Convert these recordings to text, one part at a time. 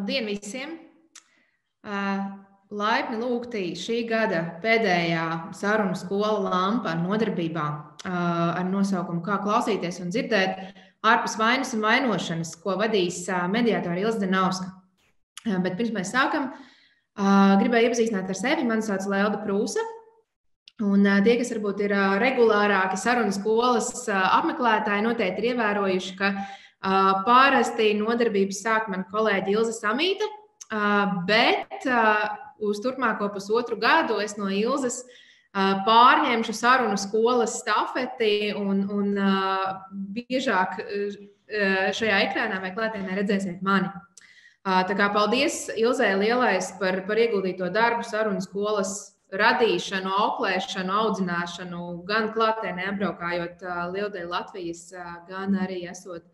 Labdien visiem! Laipni lūgti šī gada pēdējā sarunu skola lampa nodarbībā ar nosaukumu Kā klausīties un dzirdēt ārpus vainas un vainošanas, ko vadīs mediātori Ilza Denauska. Bet pirms mēs sākam, gribēju iepazīstināt ar sevi. Mani sauc Lelda Prūsa. Un tie, kas varbūt ir regulārāki sarunu skolas apmeklētāji, noteikti ir ievērojuši, ka Parasti nodarbības sāk man kolēģi Ilza Samīta, bet uz turpmāko pusotru gadu es no Ilzas pārņemšu sarunu skolas stafeti un, un biežāk šajā ekrānā vai klātienē redzēsiet mani. Tā kā paldies Ilzai Lielais par, par ieguldīto darbu sarunu skolas radīšanu, auklēšanu, audzināšanu, gan klātienē apbraukājot Lieldeļa Latvijas, gan arī esot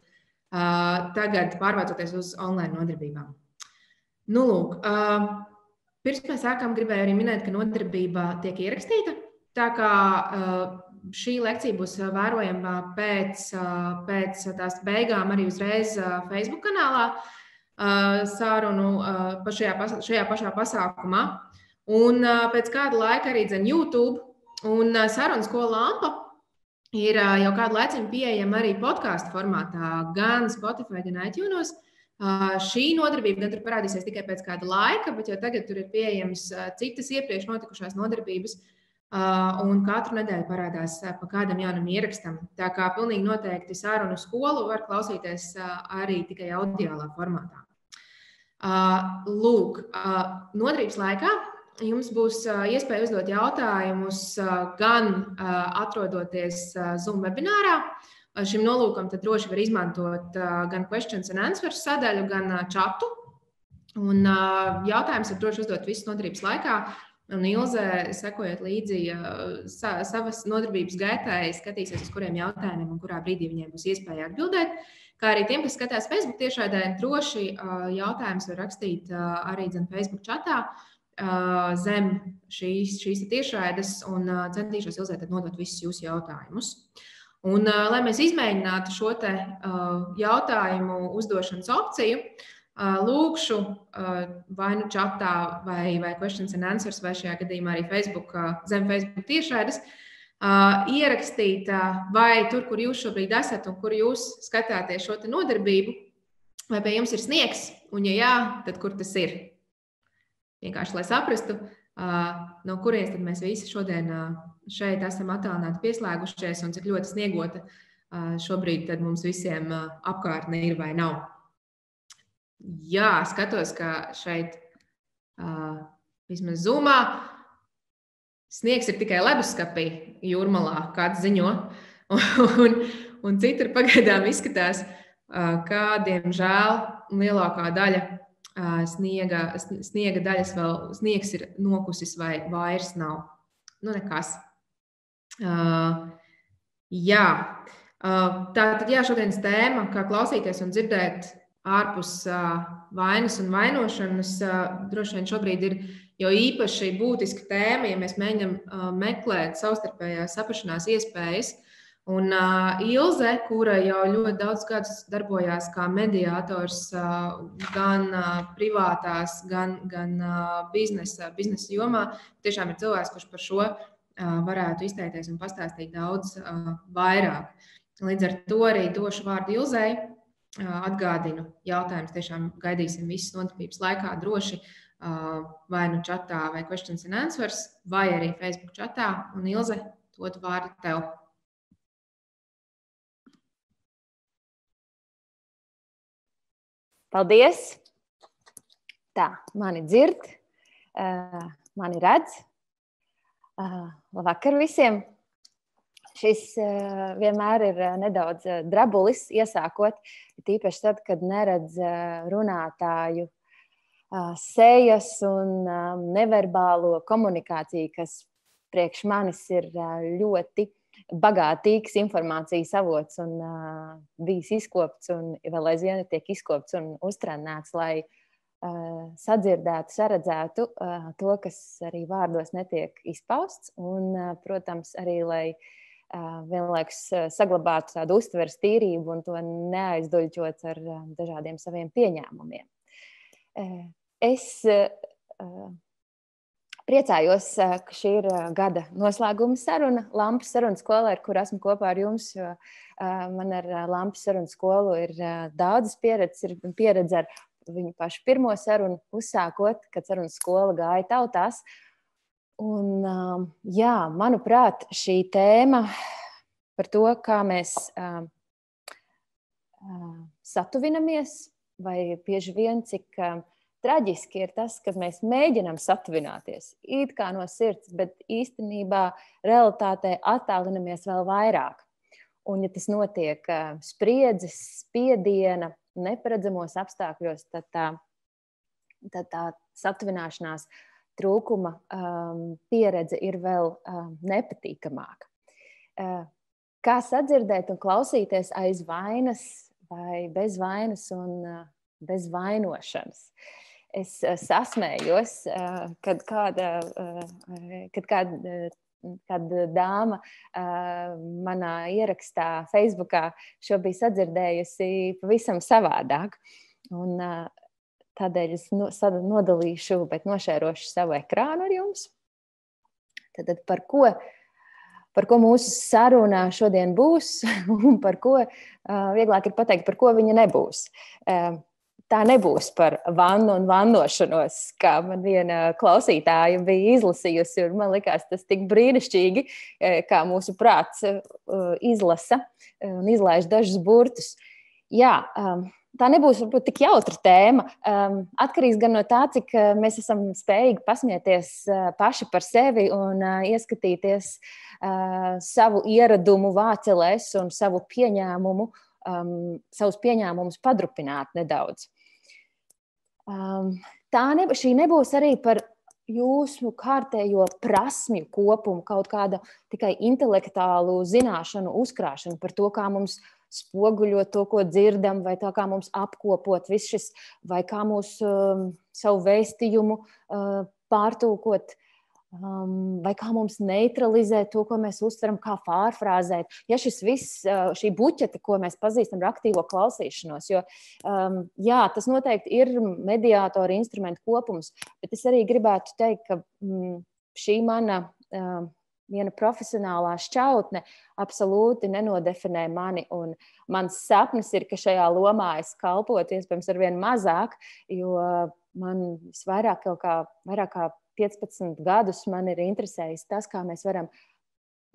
tagad pārvācoties uz online nodarbībām. Nu, lūk, pirms mēs sākām, gribēju arī minēt, ka nodarbība tiek ierakstīta. Tā kā šī lekcija būs vērojama pēc, pēc tās beigām arī uzreiz Facebook kanālā sārunu šajā, šajā pašā pasākumā. Un pēc kāda laika arī dzen YouTube un sarunas skola lampa ir jau kādu laiku pieejama arī podkāstu formātā, gan Spotify, gan iTunes. Šī nodarbība gan tur parādīsies tikai pēc kāda laika, bet jau tagad tur ir pieejamas citas iepriekš notikušās nodarbības. Un katru nedēļu parādās pa kādam jaunam ierakstam. Tā kā pilnīgi noteikti sarunu skolu var klausīties arī tikai audiālā formātā. Lūk, nodarbības laikā Jums būs iespēja uzdot jautājumus gan atrodoties Zoom webinārā. Šim nolūkam droši var izmantot gan questions and answers sadaļu, gan čatu. Un jautājums ir droši uzdot visas nodarbības laikā. Un Ilze, sekojot līdzi sa, savas nodarbības gaitai, skatīsies, uz kuriem jautājumiem un kurā brīdī viņiem būs iespēja atbildēt. Kā arī tiem, kas skatās Facebook tiešraidē, droši jautājumus var rakstīt arī Facebook čatā zem šīs, šīs tiešraides un centīšos Ilzēt nodot visus jūsu jautājumus. Un, lai mēs izmēģinātu šo te, jautājumu uzdošanas opciju, lūkšu vai nu čatā, vai, vai questions and answers, vai šajā gadījumā arī Facebook, zem Facebook tiešraides, ierakstīt, vai tur, kur jūs šobrīd esat un kur jūs skatāties šo nodarbību, vai pie jums ir sniegs, un, ja jā, tad kur tas ir? Vienkārši lai saprastu, no kurienes mēs visi šodien šeit esam attālināti pieslēgušies un cik ļoti sniegota šobrīd mums visiem apkārtne ir vai nav. Jā, skatos, ka šeit vismaz zumā sniegs ir tikai leduskapī jūrmalā, kāds ziņo. Un, un citur pagaidām izskatās, ka, diemžēl, lielākā daļa sniega, sniega daļas vēl sniegs ir nokusis vai vairs nav. Nu, nekas. Uh, jā. Uh, tā tad jā, šodienas tēma, kā klausīties un dzirdēt ārpus uh, vainas un vainošanas, uh, droši vien šobrīd ir jau īpaši būtiska tēma, ja mēs mēģinām uh, meklēt savstarpējās saprašanās iespējas Un uh, Ilze, kura jau ļoti daudz gadus darbojās kā mediātors uh, gan uh, privātās, gan, gan uh, biznesa, biznesa jomā, tiešām ir cilvēks, kurš par šo uh, varētu izteikties un pastāstīt daudz uh, vairāk. Līdz ar to arī došu vārdu Ilzei. Uh, atgādinu, jautājums tiešām gaidīsim visas nodarbības laikā droši uh, vai nu čatā, vai questions and answers, vai arī Facebook čatā. Un Ilze, dod vārdu tev. Paldies! Tā, mani dzird, mani redz. Labvakar visiem! Šis vienmēr ir nedaudz drabulis, iesākot, tīpaši tad, kad neredz runātāju sejas un neverbālo komunikāciju, kas priekš manis ir ļoti bagātīgs informācijas avots un uh, bijis izkopts un vēl aizvien tiek izkopts un uztrenēts, lai uh, sadzirdētu, saredzētu uh, to, kas arī vārdos netiek izpausts, un, uh, protams, arī lai uh, vienlaikus uh, saglabātu tādu uztveres tīrību un to neaizduļķot ar uh, dažādiem saviem pieņēmumiem. Es priecājos, ka šī ir gada noslēguma saruna Lampas sarunas skolā, ar kur esmu kopā ar jums. Man ar Lampas sarunas skolu ir daudzas pieredzes, ir pieredze ar viņu pašu pirmo sarunu uzsākot, kad sarunas skola gāja tautās. Un, jā, manuprāt, šī tēma par to, kā mēs satuvinamies, vai bieži vien cik traģiski ir tas, ka mēs mēģinām satuvināties it kā no sirds, bet īstenībā realitātē attālinamies vēl vairāk. Un, ja tas notiek spriedzes, spiediena, neparedzamos apstākļos, tad tā, tad tā satuvināšanās trūkuma um, pieredze ir vēl um, nepatīkamāka. Uh, kā sadzirdēt un klausīties aiz vainas vai bez vainas un uh, bez vainošanas? Es uh, sasmējos, uh, kad kāda, uh, kad kāda kad dāma uh, manā ierakstā, Facebookā, šo bija sadzirdējusi pavisam savādāk. Un, uh, tādēļ es no, nodalīšu, bet nošērošu savu ekrānu ar jums. Tad, tad par ko? Par ko mūsu sarunā šodien būs, un par ko uh, vieglāk ir pateikt, par ko viņa nebūs. Uh, tā nebūs par vannu un vannošanos, kā man viena klausītāja bija izlasījusi. Man liekas, tas tik brīnišķīgi, e, kā mūsu prāts e, izlasa un izlaiž dažus burtus. Jā, tā nebūs varbūt tik jautra tēma. Atkarīgs gan no tā, cik e, mēs esam spējīgi pasmieties paši par sevi un ieskatīties savu ieradumu vācelēs un savu pieņēmumu. Um, savus pieņēmumus padrupināt nedaudz. Um, tā ne, nebūs arī par jūsu kārtējo prasmju kopumu, kaut kāda tikai intelektuālu zināšanu uzkrāšanu par to, kā mums spoguļot to, ko dzirdam, vai tā kā mums apkopot viss šis, vai kā mūsu um, savu vēstījumu uh, pārtulkot Um, vai kā mums neutralizēt to, ko mēs uztveram, kā pārfrāzēt. Ja šis viss, uh, šī buķete, ko mēs pazīstam ar aktīvo klausīšanos, jo um, jā, tas noteikti ir mediātora instrumentu kopums, bet es arī gribētu teikt, ka mm, šī mana um, viena profesionālā šķautne absolūti nenodefinē mani. Mans sapnis ir, ka šajā lomā es kalpotu iespējams ar vien mazāk, jo man visvairāk kā, vairāk kā 15 gadus man ir interesējis tas, kā mēs varam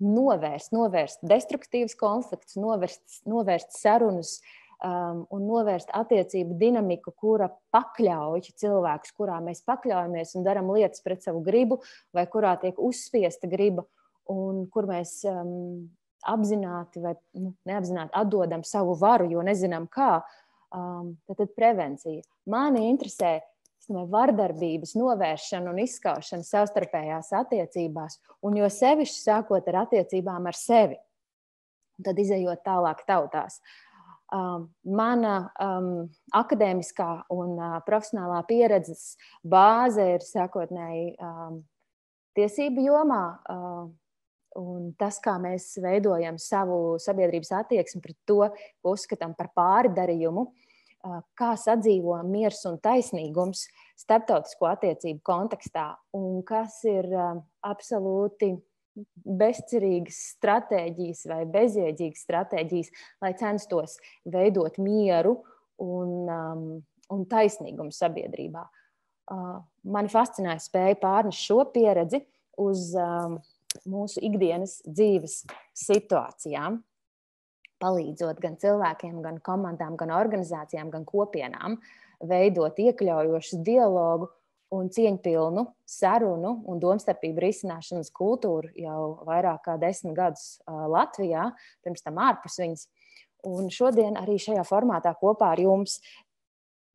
novērst, novērst destruktīvus konfliktus, novērst, novērst sarunas um, un novērst attiecību dinamiku, kura pakļauj cilvēkus, kurā mēs pakļaujamies un darām lietas pret savu gribu, vai kurā tiek uzspiesta griba, un kur mēs um, apzināti vai nu, neapzināti atdodam savu varu, jo nezinām, kā. Um, tad, tad prevencija. Mani interesē vardarbības novēršanu un izskaušanu savstarpējās attiecībās, un jo sevišķi sākot ar attiecībām ar sevi, un tad izējot tālāk tautās. Um, mana um, akadēmiskā un uh, profesionālā pieredzes bāze ir sākotnēji um, tiesību jomā. Uh, Un tas, kā mēs veidojam savu sabiedrības attieksmi pret to, ko uzskatām par pārdarījumu, uh, kā sadzīvo miers un taisnīgums starptautisko attiecību kontekstā, un kas ir absolūti bezcerīgas stratēģijas vai bezjēdzīgas stratēģijas, lai censtos veidot mieru un, um, un taisnīgumu sabiedrībā. Uh, mani fascinēja spēja pārnest šo pieredzi uz um, mūsu ikdienas dzīves situācijām palīdzot gan cilvēkiem, gan komandām, gan organizācijām, gan kopienām veidot iekļaujošu dialogu un cieņpilnu sarunu un domstarpību risināšanas kultūru jau vairāk kā desmit gadus Latvijā, pirms tam ārpus viņas. Un šodien arī šajā formātā kopā ar jums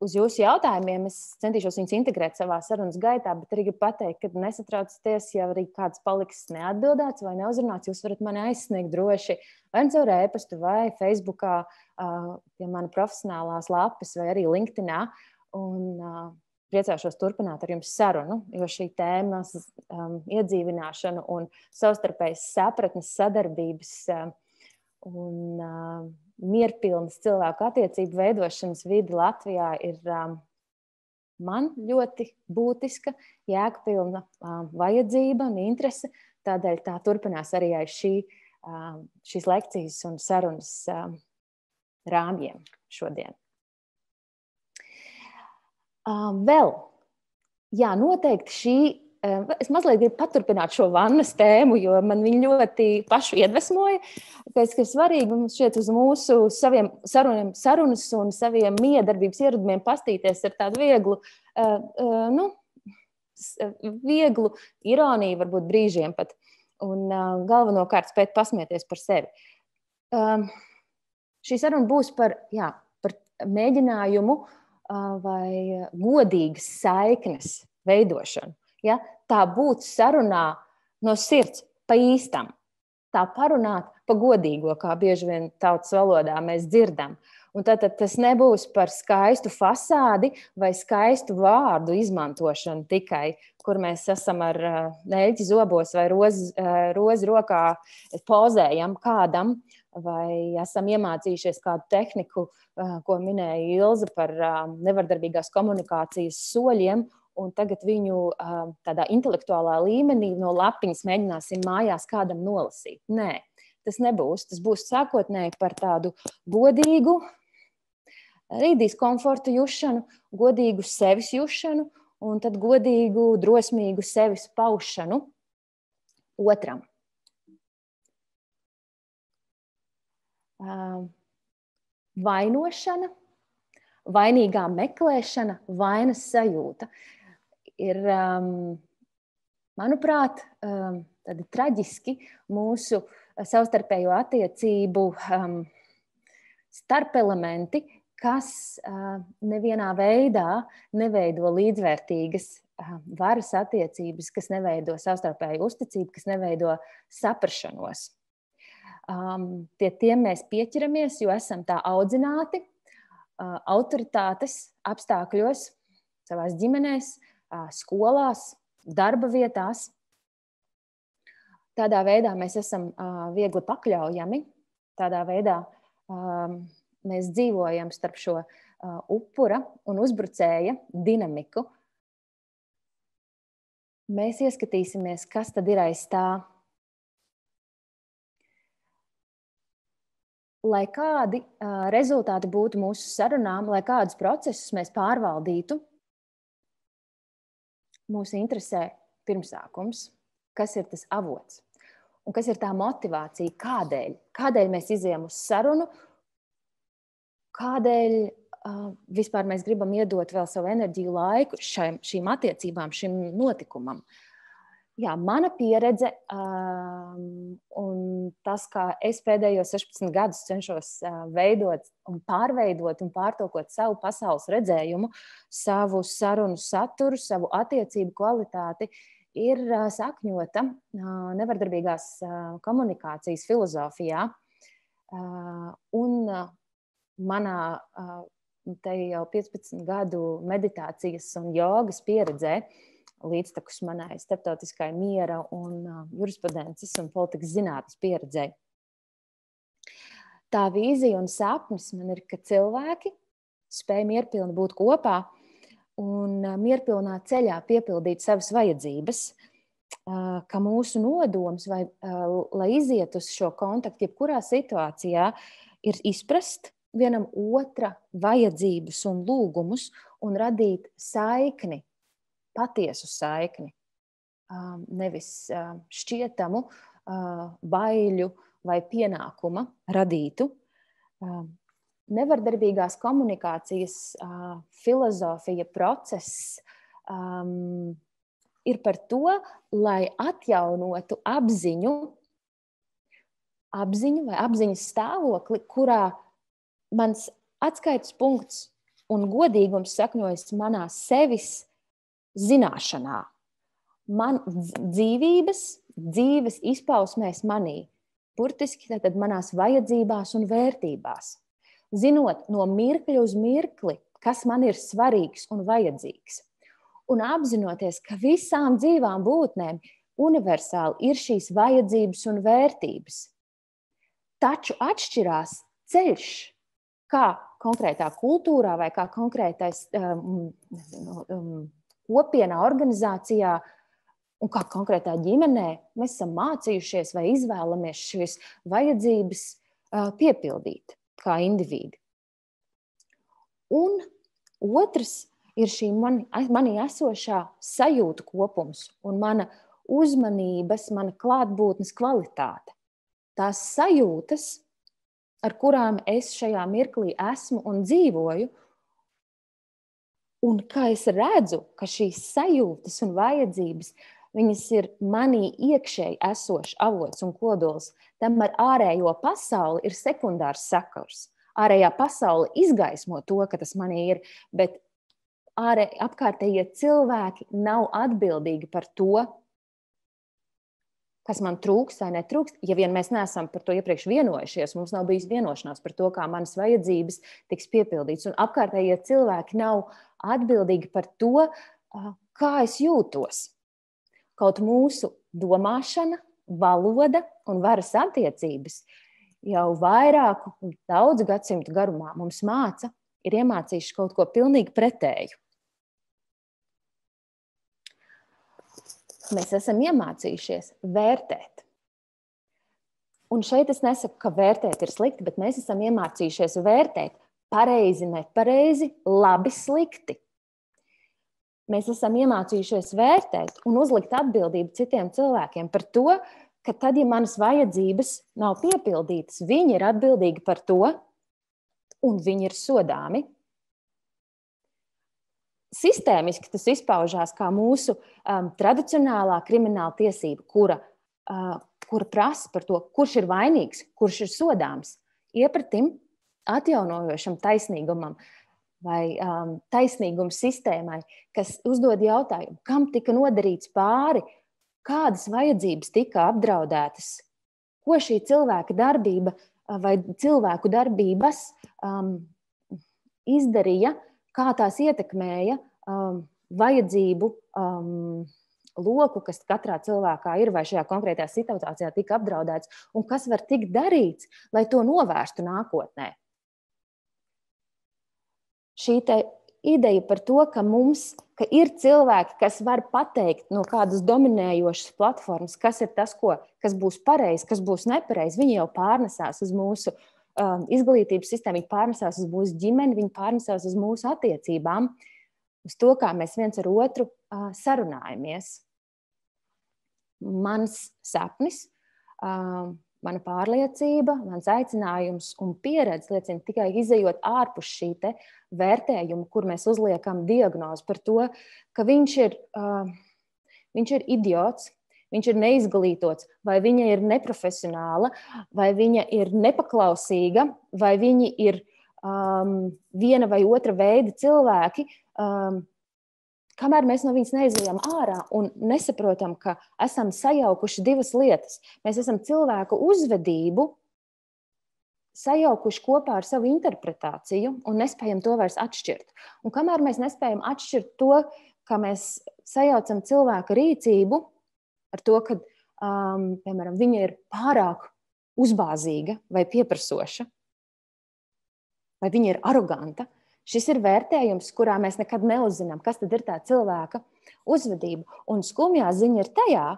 uz jūsu jautājumiem es centīšos viņus integrēt savā sarunas gaitā, bet arī gribu pateikt, ka nesatraucieties, ja arī kāds paliks neatbildēts vai neuzrunāts. Jūs varat mani aizsniegt droši vai nu caur e-pastu, vai Facebookā, pie manas profesionālās lapas, vai arī LinkedIn. Un, Priecāšos turpināt ar jums sarunu, jo šī tēma um, iedzīvināšana un savstarpējas sapratnes, sadarbības um, un uh, mierpilnas cilvēku attiecību veidošanas vidi Latvijā ir, um, man ļoti būtiska, jēgpilna vajadzība un interese. Tādēļ tā turpinās arī aiz šī, šīs lekcijas un sarunas rāmjiem šodien. Vēl, jā, noteikti šī Es mazliet gribu paturpināt šo vannas tēmu, jo man viņa ļoti pašu iedvesmoja. Pēc tam ir svarīgi mums šeit uz mūsu saviem saruniem, sarunas un saviem miedarbības ieradumiem pastīties ar tādu vieglu, nu, vieglu ironiju, varbūt brīžiem pat. Un galvenokārt spēt pasmieties par sevi. Šī saruna būs par, jā, par mēģinājumu vai godīgas saiknes veidošanu Ja? Tā būt sarunā no sirds, pa īstam. Tā parunāt pa godīgo, kā bieži vien tautas valodā mēs dzirdam. Un tad, tad tas nebūs par skaistu fasādi vai skaistu vārdu izmantošanu tikai, kur mēs esam ar neļķi zobos vai rozi, rozi rokā pozējam kādam, vai esam iemācījušies kādu tehniku, ko minēja Ilza par nevardarbīgās komunikācijas soļiem, un tagad viņu tādā intelektuālā līmenī no lapiņas mēģināsim mājās kādam nolasīt. Nē, tas nebūs. Tas būs sākotnēji par tādu godīgu, arī diskomfortu jušanu, godīgu sevis jušanu un tad godīgu, drosmīgu sevis paušanu otram. Vainošana, vainīgā meklēšana, vainas sajūta ir, um, manuprāt, um, traģiski mūsu savstarpējo attiecību um, starpelementi, kas uh, nevienā veidā neveido līdzvērtīgas uh, varas attiecības, kas neveido savstarpēju uzticību, kas neveido saprašanos. Um, pie tiem mēs pieķeramies, jo esam tā audzināti uh, autoritātes apstākļos, savās ģimenēs, skolās, darba vietās. Tādā veidā mēs esam viegli pakļaujami, tādā veidā mēs dzīvojam starp šo upura un uzbrucēja dinamiku. Mēs ieskatīsimies, kas tad ir aiz tā. Lai kādi rezultāti būtu mūsu sarunām, lai kādus procesus mēs pārvaldītu, mūs interesē pirmsākums, kas ir tas avots? Un kas ir tā motivācija, kādēļ, kādēļ mēs izējām uz sarunu, kādēļ uh, vispār mēs gribam iedot vēl savu enerģiju, laiku šai, šīm attiecībām, šim notikumam. Uh, jā, mana pieredze um, un tas, kā es pēdējos 16 gadus cenšos uh, veidot un pārveidot un pārtulkot savu pasaules redzējumu, savu sarunu saturu, savu attiecību kvalitāti, ir uh, sakņota uh, nevardarbīgās uh, komunikācijas filozofijā. Uh, un uh, manā uh, jau 15 gadu meditācijas un jogas pieredzē, uh, līdztekus manai starptautiskai miera un jurisprudences un politikas zinātnes pieredzei. Tā vīzija un sapnis man ir, ka cilvēki spēj mierpilni būt kopā un mierpilnā ceļā piepildīt savas vajadzības, ka mūsu nodoms, vai, lai iziet uz šo kontaktu, jebkurā situācijā, ir izprast vienam otra vajadzības un lūgumus un radīt saikni patiesu saikni, nevis šķietamu baiļu vai pienākuma radītu. Nevardarbīgās komunikācijas filozofija, process um, ir par to, lai atjaunotu apziņu, apziņu vai apziņas stāvokli, kurā mans atskaites punkts un godīgums sakņojas manā sevis zināšanā, man dzīvības, dzīves izpausmēs manī, burtiski tātad manās vajadzībās un vērtībās. Zinot no mirkļa uz mirkli, kas man ir svarīgs un vajadzīgs. Un apzinoties, ka visām dzīvām būtnēm universāli ir šīs vajadzības un vērtības. Taču atšķirās ceļš, kā konkrētā kultūrā vai kā konkrētais um, um, kopienā, organizācijā un kā konkrētā ģimenē mēs esam mācījušies vai izvēlamies šīs vajadzības piepildīt kā indivīdi. Un otrs ir šī mani, manī esošā sajūta kopums un mana uzmanības, mana klātbūtnes kvalitāte. Tās sajūtas, ar kurām es šajā mirklī esmu un dzīvoju, un kā es redzu, ka šīs sajūtas un vajadzības viņas ir manī iekšēji esošs avots un kodols. Tam ar ārējo pasauli ir sekundārs sakars. Ārējā pasaule izgaismo to, ka tas manī ir, bet ārē, apkārtējie cilvēki nav atbildīgi par to, kas man trūks vai netrūks. Ja vien mēs neesam par to iepriekš vienojušies, mums nav bijis vienošanās par to, kā manas vajadzības tiks piepildītas, un apkārtējie cilvēki nav atbildīgi par to, kā es jūtos. Kaut mūsu domāšana, valoda un varas attiecības jau vairāku, daudzu gadsimtu garumā mums māca, ir iemācījuši kaut ko pilnīgi pretēju. mēs esam iemācījušies vērtēt. Un šeit es nesaku, ka vērtēt ir slikti, bet mēs esam iemācījušies vērtēt pareizi, nepareizi, labi, slikti. Mēs esam iemācījušies vērtēt un uzlikt atbildību citiem cilvēkiem par to, ka tad, ja manas vajadzības nav piepildītas, viņi ir atbildīgi par to, un viņi ir sodāmi sistēmiski tas izpaužās kā mūsu um, tradicionālā krimināla tiesība, kura, uh, kura prasa par to, kurš ir vainīgs, kurš ir sodāms. Iepratim atjaunojošam taisnīgumam vai um, taisnīguma sistēmai, kas uzdod jautājumu, kam tika nodarīts pāri, kādas vajadzības tika apdraudētas, ko šī cilvēka darbība vai cilvēku darbības um, izdarīja kā tās ietekmēja um, vajadzību um, loku, kas katrā cilvēkā ir, vai šajā konkrētajā situācijā tika apdraudēts, un kas var tikt darīts, lai to novērstu nākotnē. Šī ideja par to, ka mums ka ir cilvēki, kas var pateikt no kādas dominējošas platformas, kas ir tas, ko, kas būs pareizi, kas būs nepareizi, viņi jau pārnesās uz mūsu um, izglītības sistēma pārnesās uz mūsu ģimeni, viņa pārnesās uz mūsu attiecībām, uz to, kā mēs viens ar otru uh, sarunājamies. Mans sapnis, uh, mana pārliecība, mans aicinājums un pieredze liecina tikai izējot ārpus šī vērtējuma, kur mēs uzliekam diagnozi par to, ka viņš ir, uh, viņš ir idiots, viņš ir neizglītots, vai viņa ir neprofesionāla, vai viņa ir nepaklausīga, vai viņi ir um, viena vai otra veida cilvēki. Um, kamēr mēs no viņas neizejam ārā un nesaprotam, ka esam sajaukuši divas lietas, mēs esam cilvēku uzvedību sajaukuši kopā ar savu interpretāciju un nespējam to vairs atšķirt. Un kamēr mēs nespējam atšķirt to, ka mēs sajaucam cilvēku rīcību ar to, ka um, piemēram, viņa ir pārāk uzbāzīga vai pieprasoša, vai viņa ir aroganta. Šis ir vērtējums, kurā mēs nekad neuzzinām, kas ir tā cilvēka uzvedība. Un skumjā ziņa ir tajā,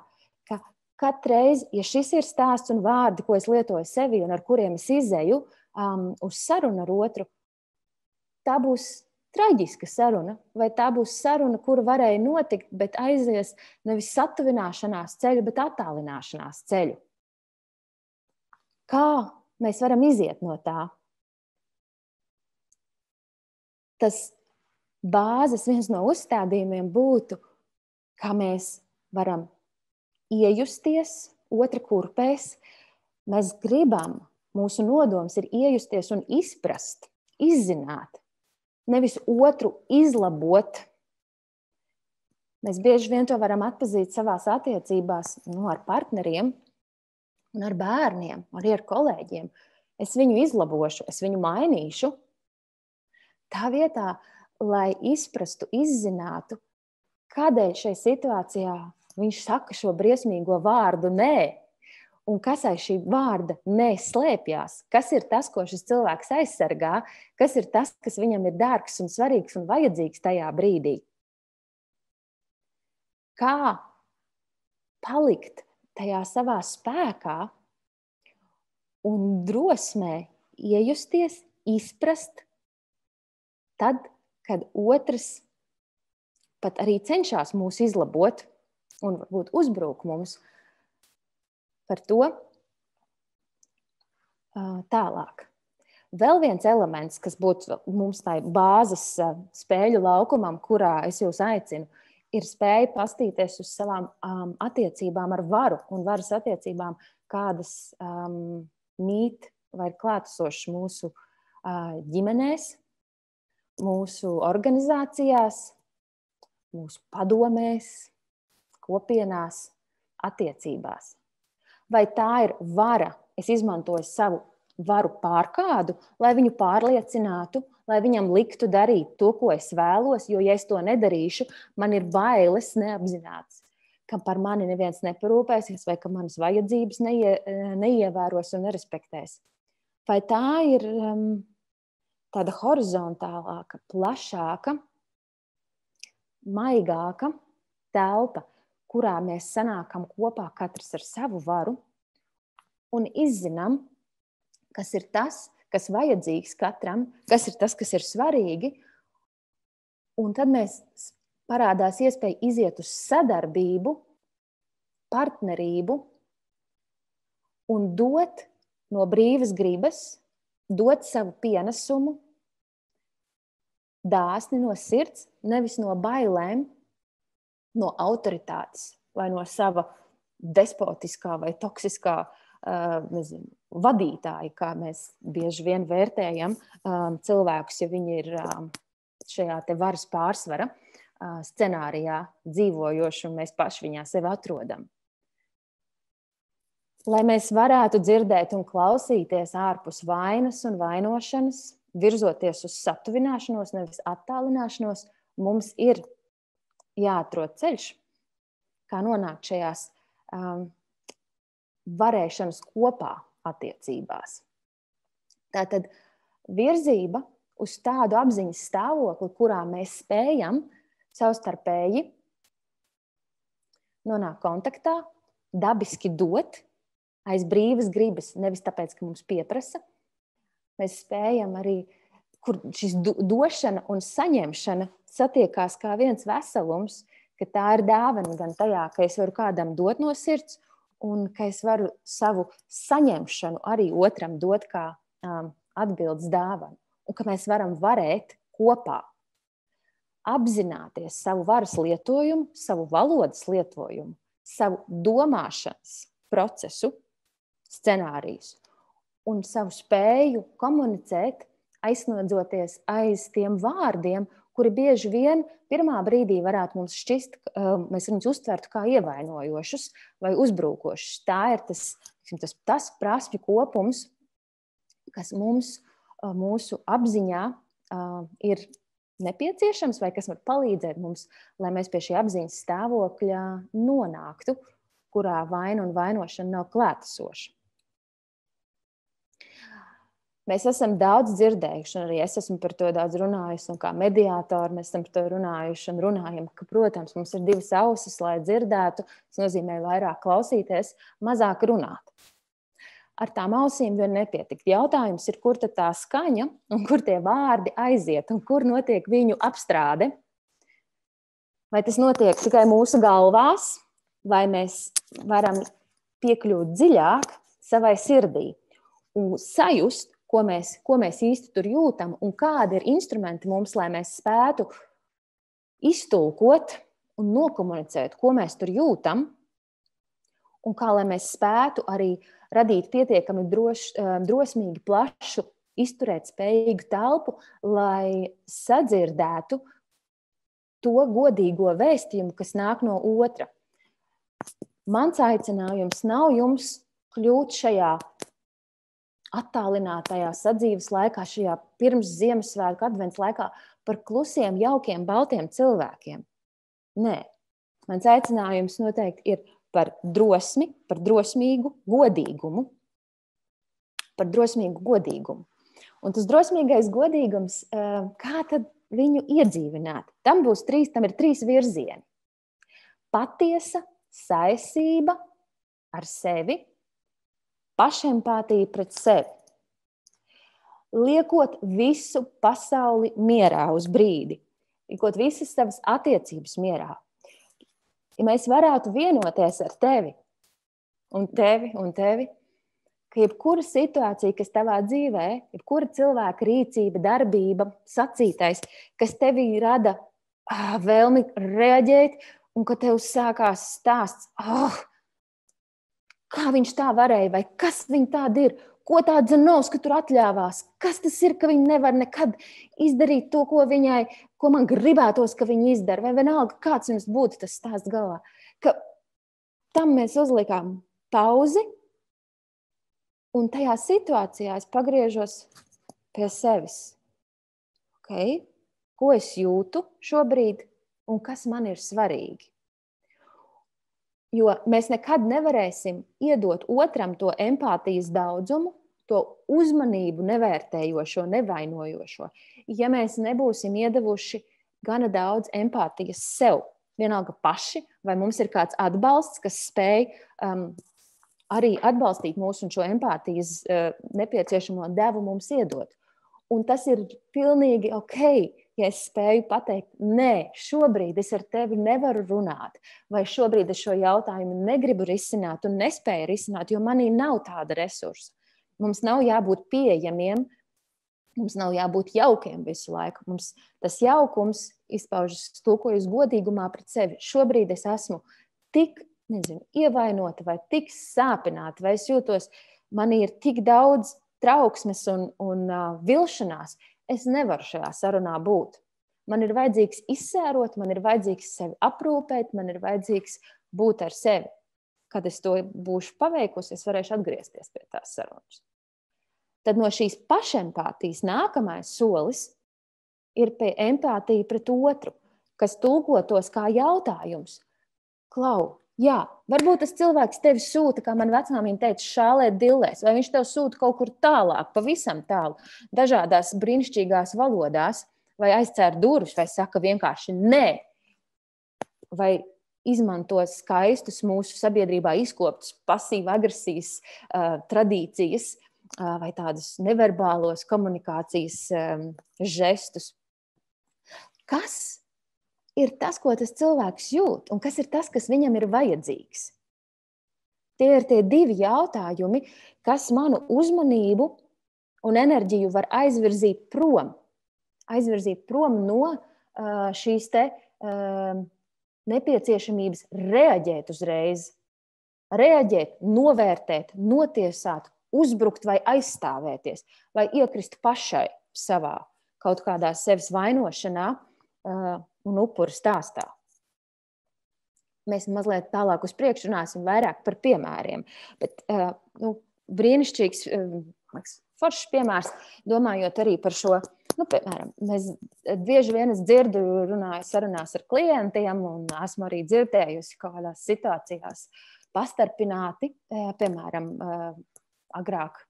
ka katru reizi, ja šis ir stāsts un vārdi, ko es lietoju sevi un ar kuriem es izēju um, uz sarunu ar otru, tā būs traģiska saruna, vai tā būs saruna, kura varēja notikt, bet aizies nevis satuvināšanās ceļu, bet attālināšanās ceļu. Kā mēs varam iziet no tā? Tas bāzes viens no uzstādījumiem būtu, kā mēs varam iejusties otra kurpēs. Mēs gribam, mūsu nodoms ir iejusties un izprast, izzināt, nevis otru izlabot. Mēs bieži vien to varam atpazīt savā attiecībās nu, ar partneriem, ar bērniem, arī ar kolēģiem. Es viņu izlabošu, es viņu mainīšu. Tā vietā, lai izprastu, izzinātu, kādēļ šajā situācijā viņš saka šo briesmīgo vārdu nē, un kas aiz šī vārda neslēpjas, kas ir tas, ko šis cilvēks aizsargā, kas ir tas, kas viņam ir dārgs un svarīgs un vajadzīgs tajā brīdī. Kā palikt tajā savā spēkā un drosmē iejusties, izprast, tad, kad otrs pat arī cenšas mūs izlabot un varbūt uzbruk mums, par to tālāk. Vēl viens elements, kas būtu mums tai bāzes spēļu laukumam, kurā es jūs aicinu, ir spēja pastīties uz savām um, attiecībām ar varu un varas attiecībām, kādas um, mīt vai ir klātesošas mūsu uh, ģimenēs, mūsu organizācijās, mūsu padomēs, kopienās, attiecībās vai tā ir vara. Es izmantoju savu varu pār kādu, lai viņu pārliecinātu, lai viņam liktu darīt to, ko es vēlos, jo, ja es to nedarīšu, man ir bailes neapzināts, ka par mani neviens neparūpēsies, vai ka manas vajadzības neie, neievēros un nerespektēs. Vai tā ir um, tāda horizontālāka, plašāka, maigāka telpa, kurā mēs sanākam kopā katrs ar savu varu un izzinām, kas ir tas, kas vajadzīgs katram, kas ir tas, kas ir svarīgi. Un tad mēs parādās iespēja iziet uz sadarbību, partnerību un dot no brīvas gribas, dot savu pienesumu, dāsni no sirds, nevis no bailēm, no autoritātes vai no sava despotiskā vai toksiskā nezinu, vadītāja, kā mēs bieži vien vērtējam cilvēkus, ja viņi ir šajā varas pārsvara scenārijā dzīvojoši un mēs paši viņā sevi atrodam. Lai mēs varētu dzirdēt un klausīties ārpus vainas un vainošanas, virzoties uz satuvināšanos, nevis attālināšanos, mums ir jāatrod ceļš, kā nonākt šajās um, varēšanas kopā attiecībās. Tātad virzība uz tādu apziņas stāvokli, kurā mēs spējam savstarpēji nonākt kontaktā, dabiski dot aiz brīvas gribas, nevis tāpēc, ka mums pieprasa. Mēs spējam arī, kur šis došana un saņemšana satiekās kā viens veselums, ka tā ir dāvana gan tajā, ka es varu kādam dot no sirds, un ka es varu savu saņemšanu arī otram dot kā um, atbildes dāvanu, un ka mēs varam varēt kopā apzināties savu varas lietojumu, savu valodas lietojumu, savu domāšanas procesu, scenārijus un savu spēju komunicēt, aizsnodzoties aiz tiem vārdiem, kuri bieži vien pirmā brīdī varētu mums šķist, ka mēs viņus uztvertu kā ievainojošus vai uzbrukošus. Tā ir tas, tas, tas prasmju kopums, kas mums, mūsu apziņā ir nepieciešams vai kas var palīdzēt mums, lai mēs pie šī apziņas stāvokļa nonāktu, kurā vaina un vainošana nav klātesoša. Mēs esam daudz dzirdējuši, un arī es esmu par to daudz runājusi, un kā mediātori mēs esam par to runājuši un runājam, ka, protams, mums ir divas ausis, lai dzirdētu. Tas nozīmē vairāk klausīties, mazāk runāt. Ar tām ausīm vien nepietikt. Jautājums ir, kur tā skaņa un kur tie vārdi aiziet un kur notiek viņu apstrāde. Vai tas notiek tikai mūsu galvās, vai mēs varam piekļūt dziļāk savai sirdī un sajust, ko mēs, ko mēs īsti tur jūtam un kādi ir instrumenti mums, lai mēs spētu iztulkot un nokomunicēt, ko mēs tur jūtam, un kā lai mēs spētu arī radīt pietiekami droš, eh, drosmīgi, plašu, izturēt spējīgu telpu, lai sadzirdētu to godīgo vēstījumu, kas nāk no otra. Mans aicinājums nav jums kļūt šajā attālinātajā sadzīves laikā, šajā pirms Ziemassvētku adventu laikā, par klusiem, jaukiem, baltiem cilvēkiem. Nē, mans aicinājums noteikti ir par drosmi, par drosmīgu godīgumu. Par drosmīgu godīgumu. Un tas drosmīgais godīgums, eh, kā tad viņu iedzīvināt? Tam būs trīs, tam ir trīs virzieni. Patiesa saistība ar sevi, pašempātija pret sevi. Liekot visu pasauli mierā uz brīdi, liekot visas savas attiecības mierā, ja mēs varētu vienoties ar tevi un tevi un tevi, ka jebkura situācija, kas tavā dzīvē, jebkura cilvēka rīcība, darbība, sacītais, kas tevī rada ah, vēlmi reaģēt, un ka tev sākās stāsts, oh, kā viņš tā varēja, vai kas viņa tāda ir, ko tā Dzenovska tur atļāvās, kas tas ir, ka viņa nevar nekad izdarīt to, ko viņai, ko man gribētos, ka viņa izdara, vai vienalga, kāds jums būtu tas stāsts galvā. Ka tam mēs uzlikām pauzi, un tajā situācijā es pagriežos pie sevis. Okay? Ko es jūtu šobrīd, un kas man ir svarīgi? Jo mēs nekad nevarēsim iedot otram to empātijas daudzumu, to uzmanību nevērtējošo, nevainojošo, ja mēs nebūsim iedavuši gana daudz empātijas sev. Vienalga paši, vai mums ir kāds atbalsts, kas spēj um, arī atbalstīt mūsu un šo empātijas uh, nepieciešamo devu mums iedot. Un tas ir pilnīgi ok, ja es spēju pateikt, nē, šobrīd es ar tevi nevaru runāt, vai šobrīd es šo jautājumu negribu risināt un nespēju risināt, jo manī nav tāda resursa. Mums nav jābūt pieejamiem, mums nav jābūt jaukiem visu laiku. Mums tas jaukums izpaužas tulkojas godīgumā pret sevi. Šobrīd es esmu tik nezinu, ievainota vai tik sāpināta, vai es jūtos, man ir tik daudz trauksmes un, un uh, vilšanās. Es nevaru šajā sarunā būt. Man ir vajadzīgs izsērot, man ir vajadzīgs sevi aprūpēt, man ir vajadzīgs būt ar sevi. Kad es to būšu paveikusi, es varēšu atgriezties pie tās sarunas. Tad no šīs pašempātijas nākamais solis ir pie empātija pret otru, kas tulkotos kā jautājums. Klau, jā, varbūt tas cilvēks tevi sūta, kā man vecmāmiņa teica, šālēt dillēs, vai viņš tev sūta kaut kur tālāk, pavisam tālu, dažādās brīnišķīgās valodās, vai aizcēr durvis, vai saka vienkārši nē, vai izmanto skaistus mūsu sabiedrībā izkoptus pasīva-agresijas uh, tradīcijas, uh, vai tādus neverbālos komunikācijas žestus. Kas ir tas, ko tas cilvēks jūt, un kas ir tas, kas viņam ir vajadzīgs? Tie ir tie divi jautājumi, kas manu uzmanību un enerģiju var aizvirzīt prom. Aizvirzīt prom no šīs te, nepieciešamības reaģēt uzreiz, reaģēt, novērtēt, notiesāt, uzbrukt vai aizstāvēties, vai iekrist pašai savā kaut kādā sevis vainošanā uh, un upuru stāstā. Mēs mazliet tālāk uz priekšu runāsim vairāk par piemēriem. Bet, uh, nu, brīnišķīgs, uh, foršs piemērs, domājot arī par šo. Nu, piemēram, mēs bieži vien dzirdu, runāju sarunās ar klientiem, un esmu arī dzirdējusi kādās situācijās pastarpināti, piemēram, agrāk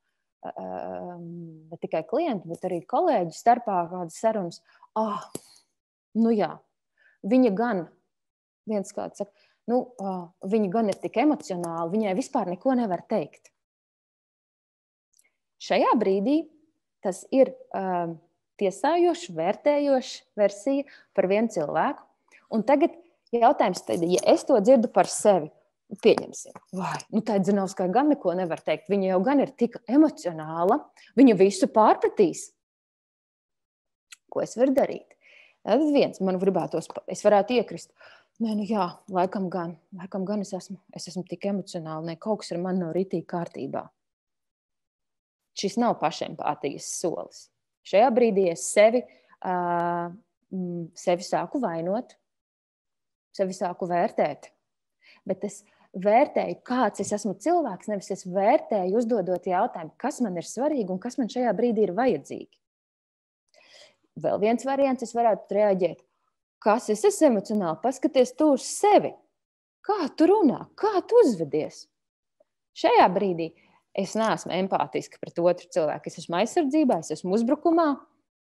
ne tikai klientu, bet arī kolēģu starpā kādas sarunas. Ah, nu jā, viņa gan, viens kāds saka, nu, viņa gan ir tik emocionāla, viņai vispār neko nevar teikt. Šajā brīdī tas ir um, tiesājošs, vērtējošs versija par vienu cilvēku. Un tagad jautājums, tad, ja es to dzirdu par sevi, Pieņemsim, vai nu, tā Zinovskai gan neko nevar teikt. Viņa jau gan ir tik emocionāla, viņa visu pārpratīs. Ko es varu darīt? Tad viens man gribētos, es varētu iekrist. Nē, nu jā, laikam gan, laikam gan es esmu, es esmu tik emocionāli, ne kaut kas ar mani nav ritīgi kārtībā. Šis nav pašempātijas solis. Šajā brīdī es sevi, uh, sevi sāku vainot, sevi sāku vērtēt. Bet es vērtēju, kāds es esmu cilvēks, nevis es vērtēju, uzdodot jautājumu, kas man ir svarīgi un kas man šajā brīdī ir vajadzīgi. Vēl viens variants, es varētu reaģēt, kas es esmu emocionāli, paskaties tu uz sevi. kā tu runā, kā tu uzvedies. Šajā brīdī es neesmu empātiska pret otru cilvēku. Es esmu aizsardzībā, es esmu uzbrukumā.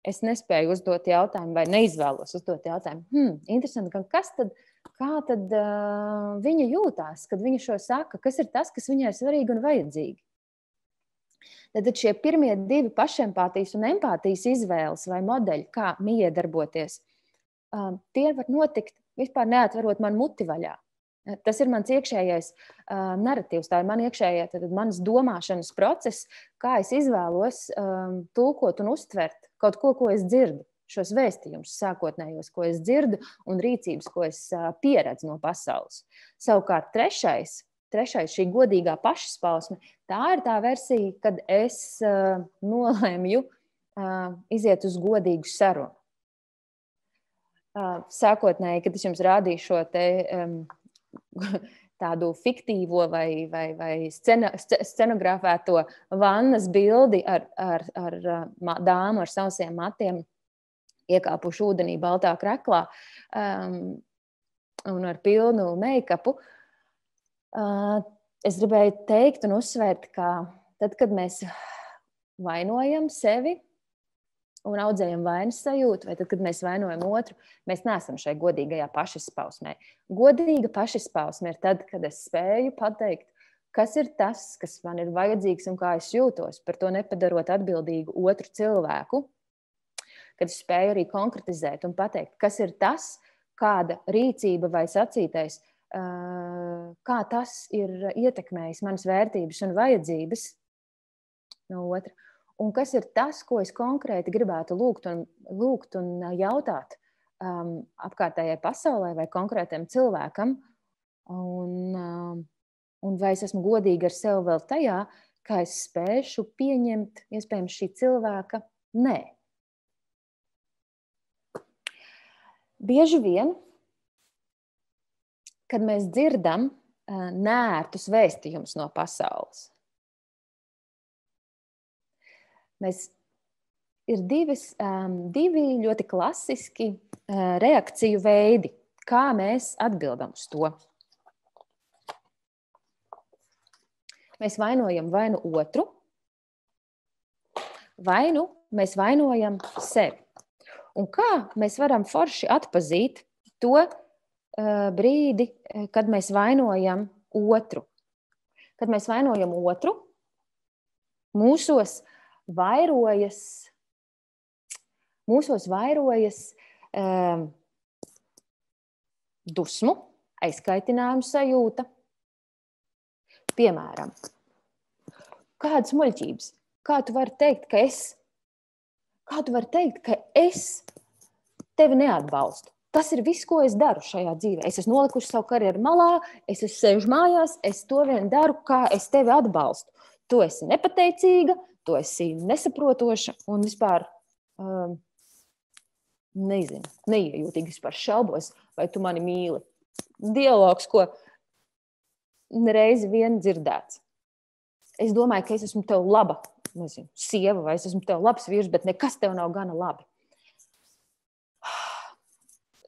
Es nespēju uzdot jautājumu, vai neizvēlos uzdot jautājumu. Hmm, interesanti, kas tad, kā tad uh, viņa jūtās, kad viņa šo saka, kas ir tas, kas viņai ir svarīgi un vajadzīgi. Tad šie pirmie divi pašempātijas un empātijas izvēles vai modeļi, kā miedarboties, uh, tie var notikt vispār neatverot man muti vaļā. Tas ir mans iekšējais uh, narratīvs, tā ir mana iekšējā, tad manas domāšanas process, kā es izvēlos um, tulkot un uztvert kaut ko, ko es dzirdu, šos vēstījumus, sākotnējos, ko es dzirdu, un rīcības, ko es uh, pieredzu no pasaules. Savukārt, trešais, trešais šī godīgā pašspausme, tā ir tā versija, kad es uh, nolēmju uh, iziet uz godīgu sarunu. Uh, sākotnēji, kad es jums rādīju šo te. Um, tādu fiktīvo vai, vai, vai scena, scenogrāfēto vannas bildi ar, ar, ar dāmu ar sausiem matiem, iekāpuši ūdenī, baltā kreklā um, un ar pilnu make-upu. Uh, es gribēju teikt un uzsvērt, ka tad, kad mēs vainojam sevi un audzējam vainas sajūtu, vai tad, kad mēs vainojam otru, mēs neesam šai godīgajā pašizpausmē. Godīga pašizpausme ir tad, kad es spēju pateikt, kas ir tas, kas man ir vajadzīgs un kā es jūtos, par to nepadarot atbildīgu otru cilvēku. Kad es spēju arī konkretizēt un pateikt, kas ir tas, kāda rīcība vai sacītais, kā tas ir ietekmējis manas vērtības un vajadzības no otra un kas ir tas, ko es konkrēti gribētu lūgt un, lūgt un jautāt um, apkārtējai pasaulē vai konkrētam cilvēkam. Un, um, un vai es esmu godīga ar sevi vēl tajā, kā es spēšu pieņemt iespējams šī cilvēka nē. Bieži vien, kad mēs dzirdam nērtus vēstījumus no pasaules, Mēs ir divas, um, divi ļoti klasiski reakciju veidi, kā mēs atbildam uz to. Mēs vainojam vai nu otru, vai nu mēs vainojam sevi. Un kā mēs varam forši atpazīt to brīdi, kad mēs vainojam otru? Kad mēs vainojam otru, mūsos vairojas, mūsos vairojas um, dusmu, aizkaitinājumu sajūta. Piemēram, kādas muļķības, kā tu vari teikt, ka es, kā tu vari teikt, ka es tevi neatbalstu? Tas ir viss, ko es daru šajā dzīvē. Es esmu nolikusi savu karjeru malā, es esmu sēžu mājās, es to vien daru, kā es tevi atbalstu. Tu esi nepateicīga, tu esi nesaprotoša un vispār um, nezinu, neiejūtīgi vispār šaubos, vai tu mani mīli. Dialogs, ko reizi vien dzirdēts. Es domāju, ka es esmu tev laba nezinu, sieva, vai es esmu tev labs vīrs, bet nekas tev nav gana labi.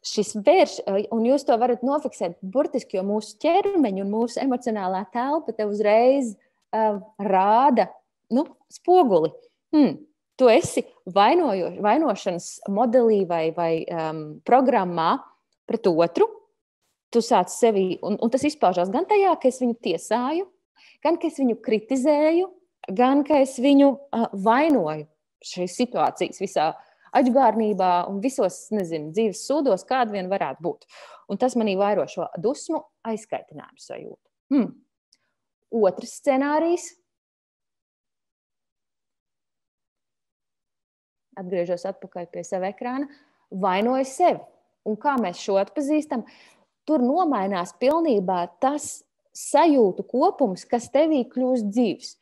Šis vērš, un jūs to varat nofiksēt burtiski, jo mūsu ķermeņa un mūsu emocionālā telpa te uzreiz uh, rāda nu, spoguli. Hmm, tu esi vainojo, vainošanas modelī vai, vai um, programmā pret otru. Tu sāc sevi, un, un tas izpaužās gan tajā, ka es viņu tiesāju, gan ka es viņu kritizēju, gan ka es viņu uh, vainoju šīs situācijas visā aģbārnībā un visos nezinu, dzīves sūdos, kāda vien varētu būt. Un tas manī vairo šo dusmu, aizkaitinājumu sajūtu. Hmm. Otrs scenārijs atgriežos atpakaļ pie sava ekrāna, vainoju sevi. Un kā mēs šo atpazīstam? Tur nomainās pilnībā tas sajūtu kopums, kas tevī kļūst dzīves.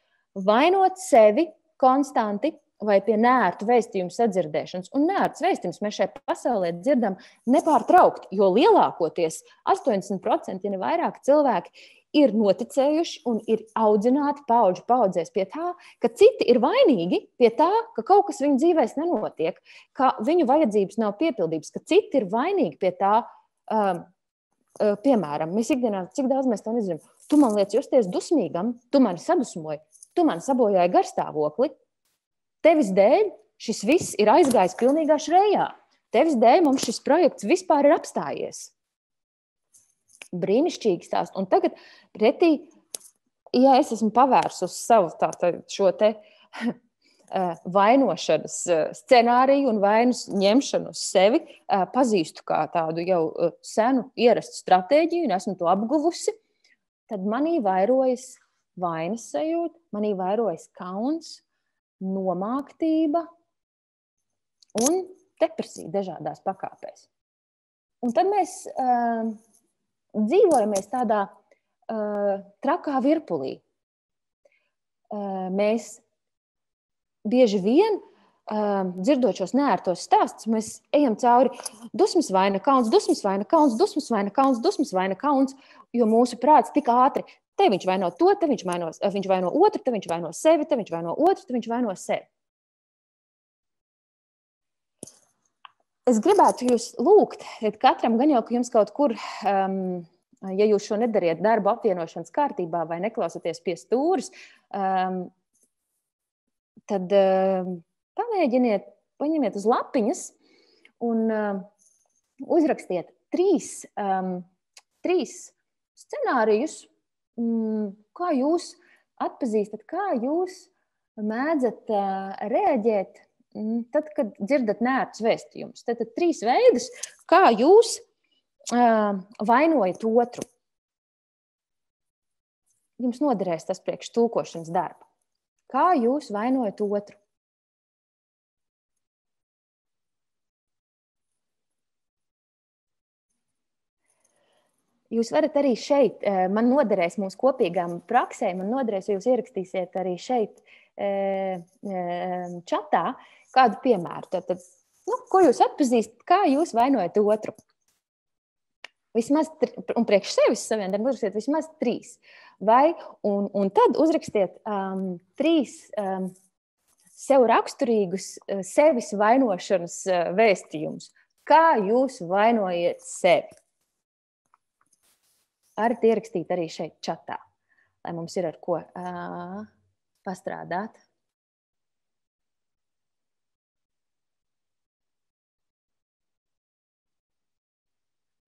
Vainot sevi konstanti vai pie nērtu vēstījumu sadzirdēšanas. Un nērts vēstījums mēs šai pasaulē dzirdam nepārtraukti, jo lielākoties 80% ja ne vairāk cilvēki ir noticējuši un ir audzināti paudžu paudzēs pie tā, ka citi ir vainīgi pie tā, ka kaut kas viņu dzīvēs nenotiek, ka viņu vajadzības nav piepildītas, ka citi ir vainīgi pie tā, um, piemēram, mēs ikdienā, cik daudz mēs to nezinām, tu man liec justies dusmīgam, tu mani sadusmoji, tu man sabojāji garstāvokli. Tevis dēļ šis viss ir aizgājis pilnīgā šrējā. Tevis dēļ mums šis projekts vispār ir apstājies. Brīnišķīgi stāst. Un tagad pretī, ja es esmu pavērsus savu tā, tā, šo te Eh, vainošanas eh, scenāriju un vainas ņemšanu uz sevi eh, pazīstu kā tādu jau senu ierastu stratēģiju un esmu to apguvusi, tad manī vairojas vainas sajūta, manī vairojas kauns, nomāktība un depresija dažādās pakāpēs. Un tad mēs uh, dzīvojamies tādā uh, trakā virpulī. Uh, mēs bieži vien uh, dzirdot šos neērtos stāstus, mēs ejam cauri dusmas vaina kauns, dusmas vaina kauns, dusmas vaina kauns, dusmas vaina kauns, jo mūsu prāts tik ātri. Te viņš vaino to, te viņš vaino, viņš vaino otru, te viņš vaino sevi, te viņš vaino otru, te viņš vaino sevi. Es gribētu jūs lūgt, katram gan jau, ka jums kaut kur, um, ja jūs šo nedariet darbu apvienošanas kārtībā vai neklausāties pie stūres, um, tad uh, pamēģiniet, paņemiet uz lapiņas un uh, uzrakstiet trīs, um, trīs scenārijus, um, kā jūs atpazīstat, kā jūs mēdzat uh, reaģēt um, tad, kad dzirdat nērts vēstījumus. Tad, tad trīs veidus, kā jūs uh, vainojat otru. Jums noderēs tas priekš tulkošanas darba. Kā jūs vainojat otru? Jūs varat arī šeit, eh, man noderēs mūsu kopīgām praksēm, man noderēs, ja jūs ierakstīsiet arī šeit, eh, eh, čatā, kādu piemēru. Tad, tad, nu, ko jūs atpazīstat, kā jūs vainojat otru? Vismaz, un priekš sevis saviem darbiem, uzrakstiet vismaz trīs. Vai, un, un tad uzrakstiet um, trīs um, sev raksturīgus sevis vainošanas vēstījumus. Kā jūs vainojat sevi? Varat ierakstīt arī šeit, čatā, lai mums ir ar ko uh, pastrādāt.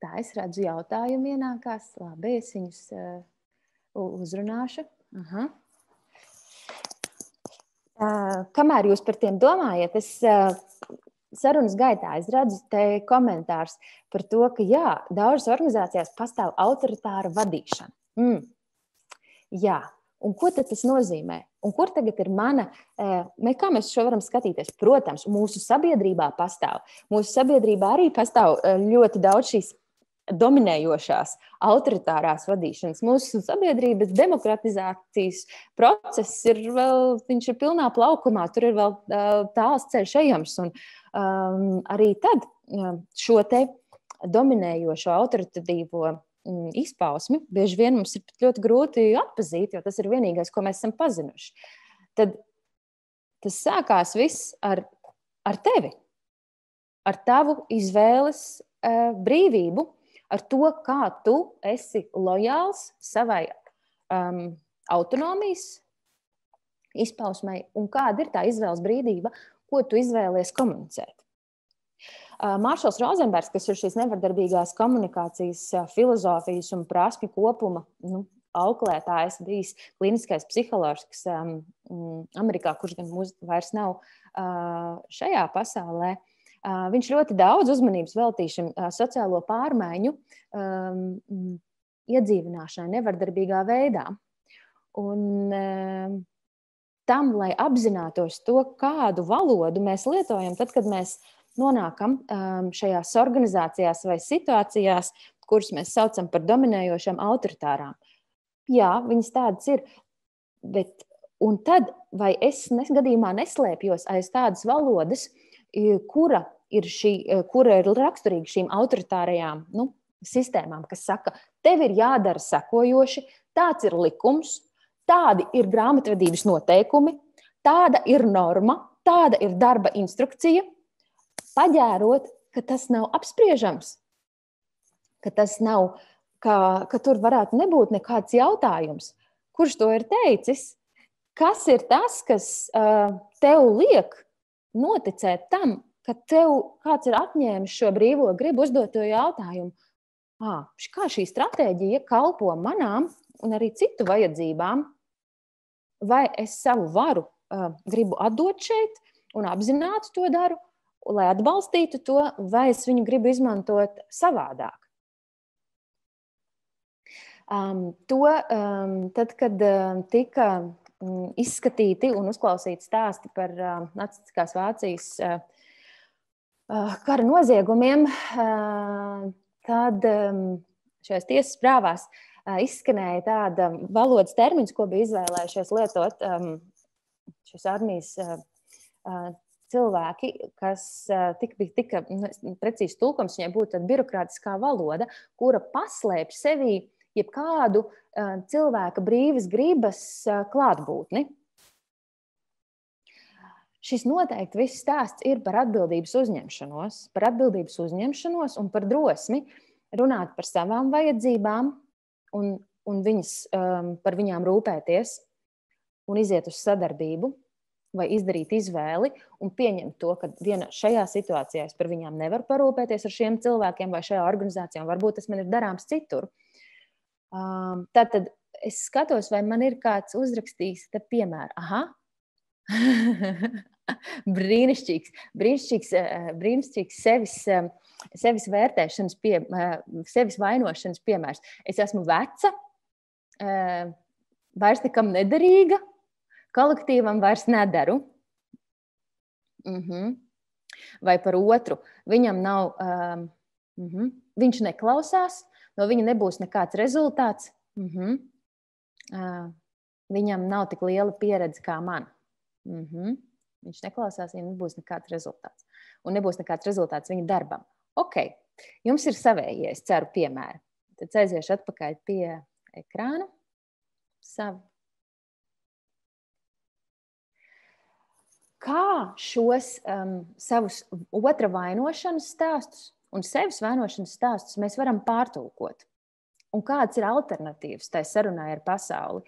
Tā es redzu, jautājumu ienākās. Labi, es viņus uh, uzrunāšu. Aha. Kamēr jūs par tiem domājat, es sarunas gaitā es redzu komentārus par to, ka jā, daudzas organizācijās pastāv autoritāra vadīšana. Mm. Jā, un ko tas nozīmē? Un kur tagad ir mana, kā mēs šo varam skatīties? Protams, mūsu sabiedrībā pastāv. Mūsu sabiedrībā arī pastāv ļoti daudz šīs dominējošās, autoritārās vadīšanas. Mūsu sabiedrības demokratizācijas process ir vēl, viņš ir pilnā plaukumā, tur ir vēl tāls ceļš ejams. Un um, arī tad šo te dominējošo autoritatīvo mm, izpausmi bieži vien mums ir ļoti grūti atpazīt, jo tas ir vienīgais, ko mēs esam pazinuši. Tad tas sākās viss ar, ar tevi, ar tavu izvēles uh, brīvību, ar to, kā tu esi lojāls savai um, autonomijas izpausmai un kāda ir tā izvēles brīvība, ko tu izvēlies komunicēt. Uh, Māršals Rozenbergs, kas ir šīs nevardarbīgās komunikācijas uh, filozofijas un prasmju kopuma nu, auklētājs, bijis kliniskais psihologs um, Amerikā, kurš gan mūs vairs nav uh, šajā pasaulē. Uh, Viņš ļoti daudz uzmanības veltīja šim sociālo pārmaiņu um, iedzīvināšanai nevardarbīgā veidā. Un, um, tam, lai apzinātos to, kādu valodu mēs lietojam, tad, kad mēs nonākam um, šajās organizācijās vai situācijās, kuras mēs saucam par dominējošām, autoritārām. Jā, viņas tādas ir. Bet, un tad, vai es gadījumā neslēpjos aiz tādas valodas, kura ir šī, eh, kura ir raksturīga šīm autoritārajām nu, sistēmām, kas saka, tev ir jādara sekojoši, tāds ir likums, tādi ir grāmatvedības noteikumi, tāda ir norma, tāda ir darba instrukcija. Paģērot, ka tas nav apspriežams, ka tas nav ka, ka tur varētu nebūt nekāds jautājums, kurš to ir teicis. Kas ir tas, kas uh, tev liek noticēt tam, ka tev kāds ir atņēmis šo brīvo gribu uzdot to jautājumu? À, kā šī stratēģija kalpo manām un arī citu vajadzībām, vai es savu varu uh, gribu atdot šeit un apzināti to daru, lai atbalstītu to, vai es viņu gribu izmantot savādāk. Um, to, um, tad, kad um, tika um, izskatīti un uzklausīti stāsti par uh, nacistiskās Vācijas uh, uh, kara noziegumiem, uh, tad um, šajās tiesas prāvās uh, izskanēja tāda valodas termins, ko bija izvēlējušies lietot um, šīs armijas uh, uh, cilvēki, kas tika, bija tika nu, precīzi tulkums, viņai būtu birokrātiskā valoda, kura paslēp sevī jebkādu cilvēka brīvas gribas klātbūtni. Šis noteikti viss stāsts ir par atbildības uzņemšanos, par atbildības uzņemšanos un par drosmi runāt par savām vajadzībām un, un viņas, um, par viņām rūpēties un iziet uz sadarbību vai izdarīt izvēli un pieņemt to, ka vienā šajā situācijā es par viņām nevaru parūpēties ar šiem cilvēkiem vai šajā organizācijā, un varbūt tas man ir darāms citur. Um, tad es skatos, vai man ir kāds uzrakstījis, te piemēram, aha, brīnišķīgs, brīnišķīgs, eh, brīnišķīgs sevis, eh, sevis vērtēšanas, pie, eh, sevis vainošanas piemērs. Es esmu veca, vairs nekam nederīga, kolektīvam vairs nedaru. Mm -hmm. Vai par otru, viņam nav, um, mm -hmm. viņš neklausās, no viņa nebūs nekāds rezultāts. Mm -hmm. uh, viņam nav tik liela pieredze kā man. Mm -hmm. Viņš neklausās, viņam nebūs nekāds rezultāts. Un nebūs nekāds rezultāts viņa darbam. Ok, jums ir savējie, es ceru, piemēri. Tad aiziešu atpakaļ pie ekrāna. Savu kā šos um, savus otra vainošanas stāstus un sevis vainošanas stāstus mēs varam pārtulkot. Un kādas ir alternatīvas tai sarunai ar pasauli?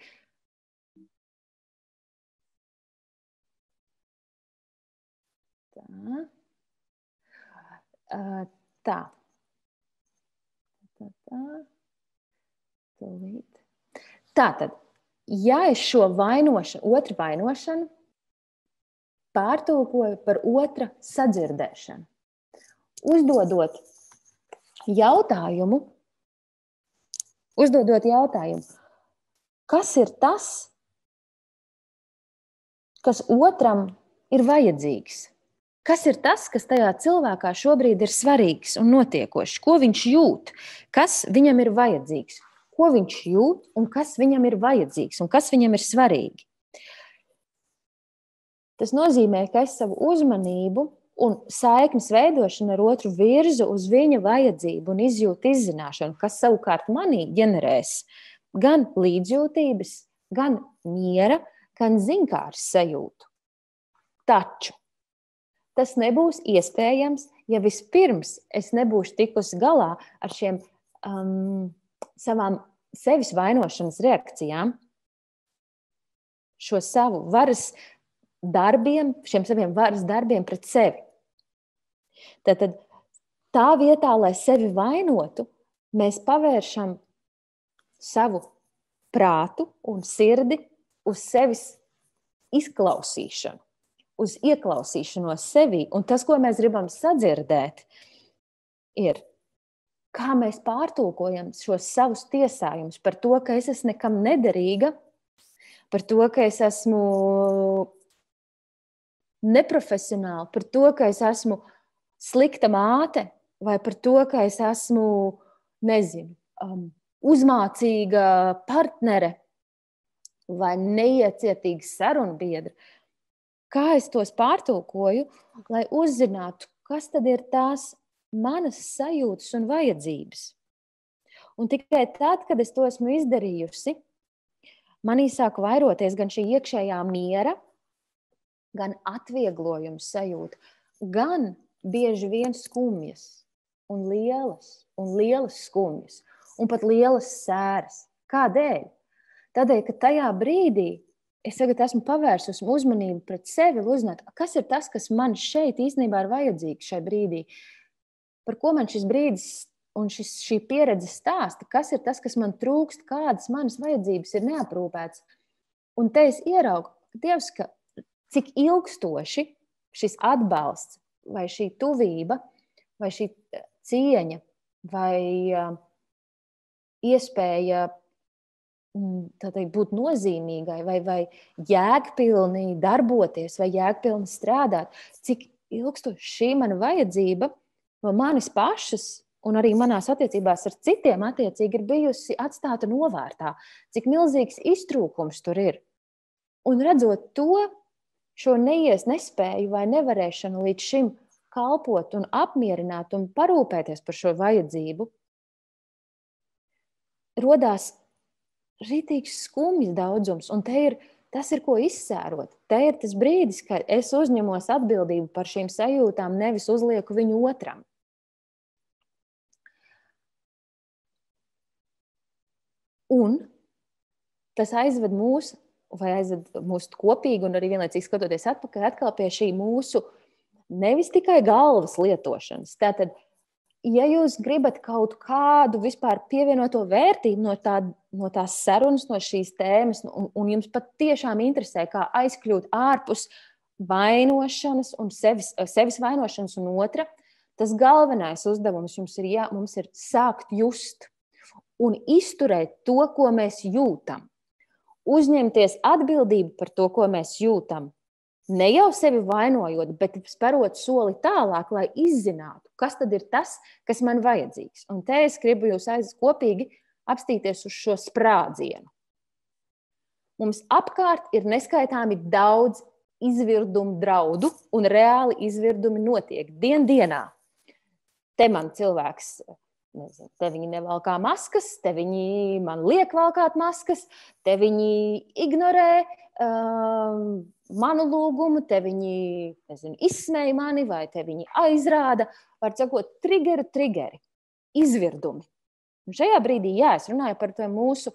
Tā. Uh, tā. Tā, tā. Tūlīt. Tātad, ja es šo vainošanu, otru vainošanu pārtulkoju par otra sadzirdēšanu. Uzdodot jautājumu, uzdodot jautājumu, kas ir tas, kas otram ir vajadzīgs? Kas ir tas, kas tajā cilvēkā šobrīd ir svarīgs un notiekošs? Ko viņš jūt, kas viņam ir vajadzīgs? Ko viņš jūt un kas viņam ir vajadzīgs un kas viņam ir svarīgi? Tas nozīmē, ka es savu uzmanību un saiknes veidošanu ar otru virzu uz viņa vajadzību un izjūtu izzināšanu, kas savukārt manī ģenerēs gan līdzjūtības, gan miera, gan zinkārs sajūtu. Taču tas nebūs iespējams, ja vispirms es nebūšu tikusi galā ar šiem um, savām sevis vainošanas reakcijām, šo savu varas darbiem, šiem saviem varas darbiem pret sevi. Tad, tad tā vietā, lai sevi vainotu, mēs pavēršam savu prātu un sirdi uz sevis izklausīšanu, uz ieklausīšanos sevī. Un tas, ko mēs gribam sadzirdēt, ir, kā mēs pārtulkojam šos savus tiesājumus par to, ka es esmu nekam nederīga, par to, ka es esmu neprofesionāli, par to, ka es esmu slikta māte, vai par to, ka es esmu, nezinu, um, uzmācīga partnere vai neiecietīga sarunu biedra. Kā es tos pārtulkoju, lai uzzinātu, kas tad ir tās manas sajūtas un vajadzības. Un tikai tad, kad es to esmu izdarījusi, manī sāk vairoties gan šī iekšējā miera, gan atvieglojuma sajūta, gan bieži vien skumjas un lielas, un lielas skumjas. un pat lielas sēras. Kādēļ? Tādēļ, ka tajā brīdī es tagad esmu pavērsus uzmanību pret sevi, uzzināt, kas ir tas, kas man šeit īstenībā ir vajadzīgs šai brīdī. Par ko man šis brīdis un šis, šī pieredze stāsta, kas ir tas, kas man trūkst, kādas manas vajadzības ir neaprūpētas. Un te es ieraugu, Dievs, ka cik ilgstoši šis atbalsts, vai šī tuvība, vai šī cieņa, vai iespēja teikt, būt nozīmīgai, vai, vai jēgpilni darboties, vai jēgpilni strādāt, cik ilgstoši šī mana vajadzība no manis pašas un arī manās attiecībās ar citiem, attiecīgi, ir bijusi atstāta novārtā, cik milzīgs iztrūkums tur ir. Un redzot to, šo neies nespēju vai nevarēšanu līdz šim kalpot un apmierināt un parūpēties par šo vajadzību, rodās rītīgs skumjas daudzums, un te ir tas, ir ko izsērot. Te ir tas brīdis, kad es uzņemos atbildību par šīm sajūtām, nevis uzlieku viņu otram. Un tas aizved mūs vai aizved mūsu kopīgi, un arī vienlaicīgi skatoties atpakaļ atkal pie šī mūsu nevis tikai galvas lietošanas. Tātad, ja jūs gribat kaut kādu vispār pievienoto vērtību no, tā, no tās sarunas, no šīs tēmas, un, un jums patiešām interesē, kā aizkļūt ārpus vainošanas un sevis, sevis vainošanas un otra, tas galvenais uzdevums jums ir, jā, mums ir sākt just un izturēt to, ko mēs jūtam uzņemties atbildību par to, ko mēs jūtam. Ne jau sevi vainojot, bet sperot soli tālāk, lai izzinātu, kas tad ir tas, kas man vajadzīgs. Un te es gribu jūs aiziet kopīgi apstīties uz šo sprādzienu. Mums apkārt ir neskaitāmi daudz izvirdumu draudu, un reāli izvirdumi notiek dien dienā. Te man cilvēks Nezinu, te viņi nevalkā maskas, te viņi man liek valkāt maskas, te viņi ignorē uh, manu lūgumu, te viņi nezinu, izsmēja mani vai te viņi aizrāda. Var sakot, triggeri, triggeri, izvirdumi. Un šajā brīdī, jā, es runāju par mūsu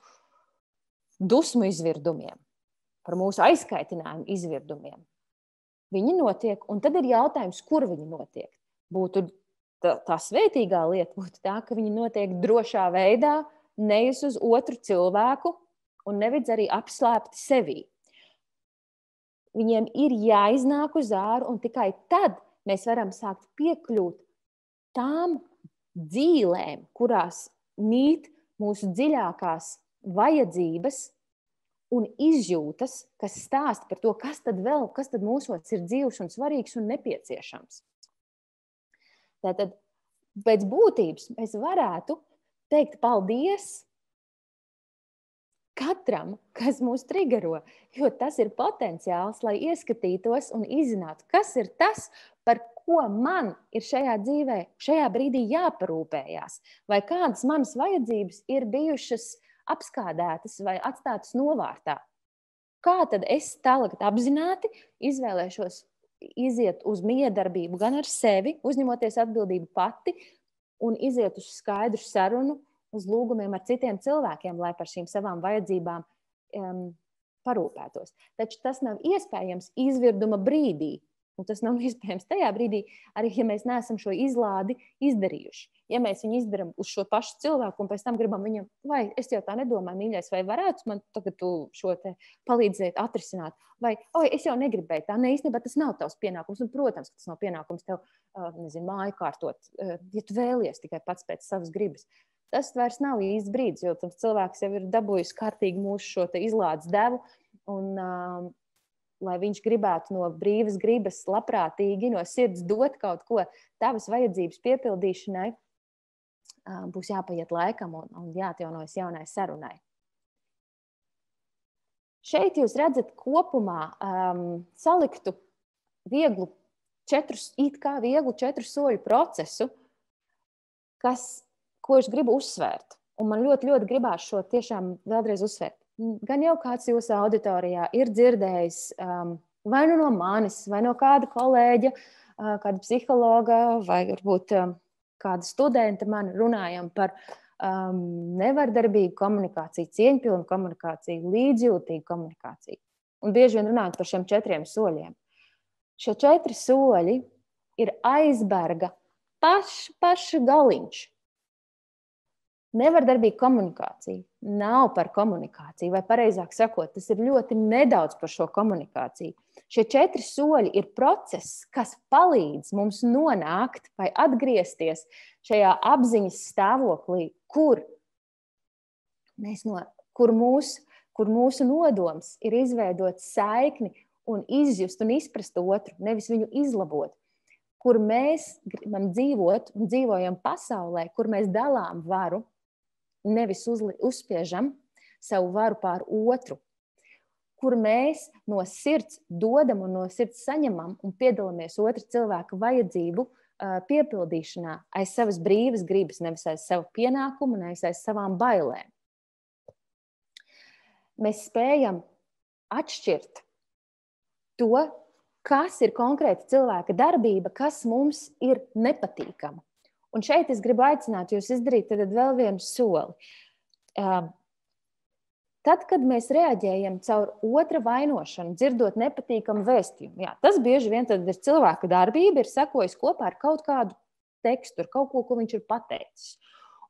dusmu izvirdumiem, par mūsu aizkaitinājumu izvirdumiem. Viņi notiek, un tad ir jautājums, kur viņi notiek. Būtu tā, tā svētīgā lieta būtu tā, ka viņi notiek drošā veidā, nevis uz otru cilvēku un nevis arī apslēpti sevī. Viņiem ir jāiznāk uz āru, un tikai tad mēs varam sākt piekļūt tām dzīvēm, kurās mīt mūsu dziļākās vajadzības un izjūtas, kas stāsta par to, kas tad vēl, kas tad mūsos ir dzīves un svarīgs un nepieciešams. Tātad pēc būtības mēs varētu teikt paldies katram, kas mūs triggero, jo tas ir potenciāls, lai ieskatītos un izzinātu, kas ir tas, ko man ir šajā dzīvē, šajā brīdī jāparūpējās, vai kādas manas vajadzības ir bijušas apskādētas vai atstātas novārtā. Kā tad es tālāk apzināti izvēlēšos iziet uz miedarbību gan ar sevi, uzņemoties atbildību pati, un iziet uz skaidru sarunu, uz lūgumiem ar citiem cilvēkiem, lai par šīm savām vajadzībām um, parūpētos. Taču tas nav iespējams izvirduma brīdī, Un tas nav iespējams tajā brīdī, arī ja mēs neesam šo izlādi izdarījuši. Ja mēs viņu izdarām uz šo pašu cilvēku, un pēc tam gribam viņam, vai es jau tā nedomāju, mīļais, vai varētu man tagad šo palīdzēt atrisināt, vai oi, es jau negribēju tā. Nē, īstenībā tas nav tavs pienākums. Un, protams, ka tas nav pienākums tev, nezinu, māju kārtot, ja tu vēlies tikai pats pēc savas gribas. Tas vairs nav īsts brīdis, jo tas cilvēks jau ir dabūjis kārtīgi mūsu šo izlādes devu. Un, lai viņš gribētu no brīvas gribas, labprātīgi no sirds dot kaut ko tavas vajadzības piepildīšanai, būs jāpaiet laikam un, un jāatjaunojas jaunai sarunai. Šeit jūs redzat kopumā um, saliktu vieglu četru, it kā vieglu četru soļu procesu, kas, ko es gribu uzsvērt. Un man ļoti, ļoti gribās šo tiešām vēlreiz uzsvērt gan jau kāds jūsu auditorijā ir dzirdējis um, vai nu no manis, vai no kāda kolēģa, uh, kāda psihologa, vai varbūt um, kāda studenta man runājam par um, nevardarbīga komunikācija, cieņpilna komunikācija, līdzjūtīga komunikācija. Un bieži vien runājot par šiem četriem soļiem. Šie četri soļi ir aizberga paš galiņš. Nevardarbīga komunikācija nav par komunikāciju, vai precīzāk sakot, tas ir ļoti nedaudz par šo komunikāciju. Šie četri soļi ir process, kas palīdz mums nonākt vai atgriezties šajā apziņas stāvoklī, kur, no, kur, mūs, kur mūsu nodoms ir izveidot saikni un izjust un izprast otru, nevis viņu izlabot. Kur mēs gribam dzīvot un dzīvojam pasaulē, kur mēs dalām varu nevis uzli, uzspiežam savu varu pār otru, kur mēs no sirds dodam un no sirds saņemam un piedalāmies otra cilvēka vajadzību piepildīšanā aiz savas brīvas gribas, nevis aiz savu pienākumu, nevis aiz savām bailēm. Mēs spējam atšķirt to, kas ir konkrēta cilvēka darbība, kas mums ir nepatīkama. Un šeit es gribu aicināt jūs izdarīt vēl vienu soli. Tad, kad mēs reaģējam caur otra vainošanu, dzirdot nepatīkamu vēstījumu, jā, tas bieži vien ir cilvēka darbība, ir sekojis kopā ar kaut kādu tekstu, ar kaut ko, ko viņš ir pateicis.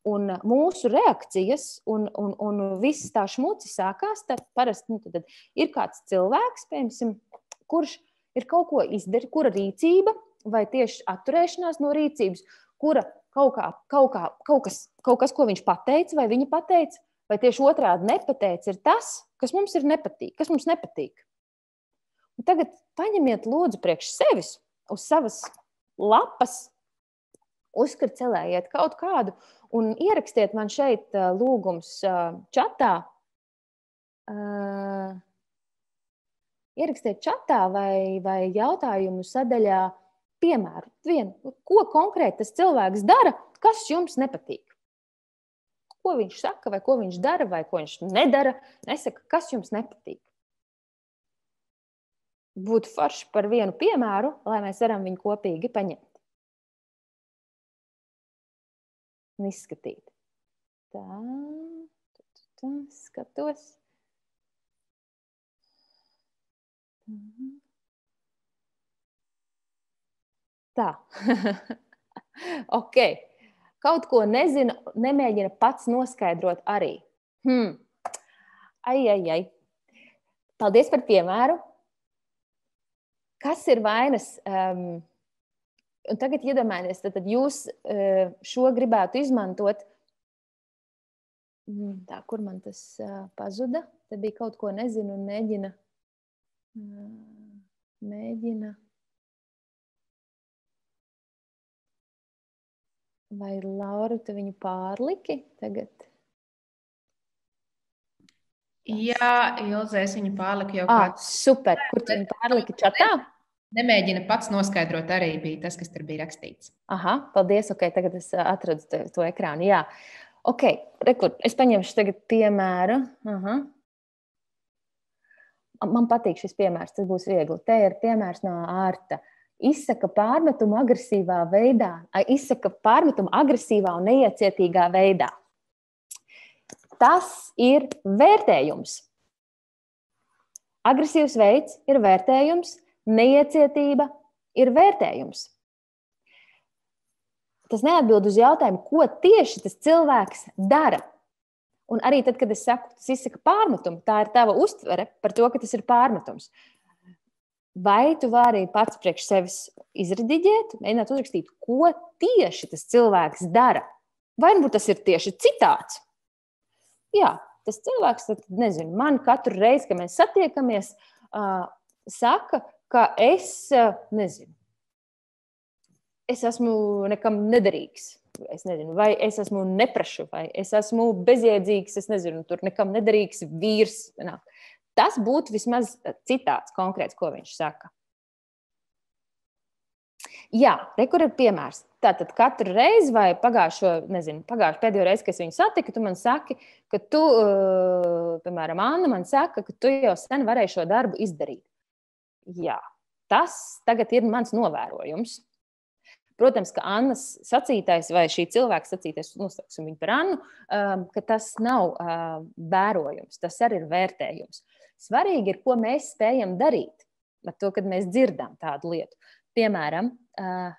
Un mūsu reakcijas un, un, un viss tā šmuci sākās. Tad parasti nu, tad ir kāds cilvēks, piemēram, kurš ir kaut ko izdarījis, kura rīcība vai tieši atturēšanās no rīcības kura kaut, kā, kaut, kā, kaut, kas, kaut kas, ko viņš pateica, vai viņa pateica, vai tieši otrādi nepateica, ir tas, kas mums ir nepatīk, kas mums nepatīk. Un tagad paņemiet lūdzu priekš sevis uz savas lapas, uzkarcelējiet kaut kādu un ierakstiet man šeit lūgums čatā. Ierakstiet čatā vai, vai jautājumu sadaļā piemēru, vienu, ko konkrēti tas cilvēks dara, kas jums nepatīk. Ko viņš saka, vai ko viņš dara, vai ko viņš nedara, nesaka, kas jums nepatīk. Būtu forši par vienu piemēru, lai mēs varam viņu kopīgi paņemt. Un izskatīt. Tā, tā, tā skatos. Tā. Tā. ok. Kaut ko nezinu, nemēģina pats noskaidrot arī. Hmm. Ai, ai, ai. Paldies par piemēru. Kas ir vainas? Um, un tagad iedomājieties, tad jūs uh, šo gribētu izmantot. Hmm, tā, kur man tas uh, pazuda? Te bija kaut ko nezinu un mēģina. Uh, mēģina Vai Laura, tu viņu pārliki tagad? Jā, Ilze, es viņu pārliku jau kādā. Ah, super, kur tu viņu pārliki čatā? Nemēģina pats noskaidrot, arī bija tas, kas tur bija rakstīts. Aha, paldies. Ok, tagad es atradu to, to ekrānu. Jā, ok, rekur, es paņemšu tagad piemēru. Aha. Man patīk šis piemērs, tas būs viegli. Te ir piemērs no ārta. Uh, izsaka pārmetumu agresīvā veidā, izsaka pārmetumu agresīvā un neiecietīgā veidā. Tas ir vērtējums. Agresīvs veids ir vērtējums, neiecietība ir vērtējums. Tas neatbild uz jautājumu, ko tieši tas cilvēks dara. Un arī tad, kad es saku, tas izsaka pārmetumu, tā ir tava uztvere par to, ka tas ir pārmetums. Vai tu vari pats priekš sevis izrediģēt, mēģināt uzrakstīt, ko tieši tas cilvēks dara? Vai nu tas ir tieši citāts? Jā, tas cilvēks, tad, nezinu, man katru reizi, kad mēs satiekamies, uh, saka, ka es, uh, nezinu, es esmu nekam nederīgs. Es nezinu, vai es esmu neprašu, vai es esmu bezjēdzīgs, es nezinu, tur nekam nederīgs vīrs. Nāk. Tas būtu vismaz eh, citāds konkrēts, ko viņš saka. Jā, rekur ir piemērs. Tātad katru reizi, vai pagājušo, nezinu, pagājušo pēdējo reizi, kad es viņu satiku, tu man saki, ka tu, uh, piemēram, Anna man saka, ka tu jau sen varēji šo darbu izdarīt. Jā, tas tagad ir mans novērojums. Protams, ka Annas sacītais vai šī cilvēka sacītais, nosauksim viņu par Annu, um, ka tas nav uh, vērojums, tas arī ir vērtējums. Svarīgi ir, ko mēs spējam darīt ar to, kad mēs dzirdam tādu lietu. Piemēram, uh,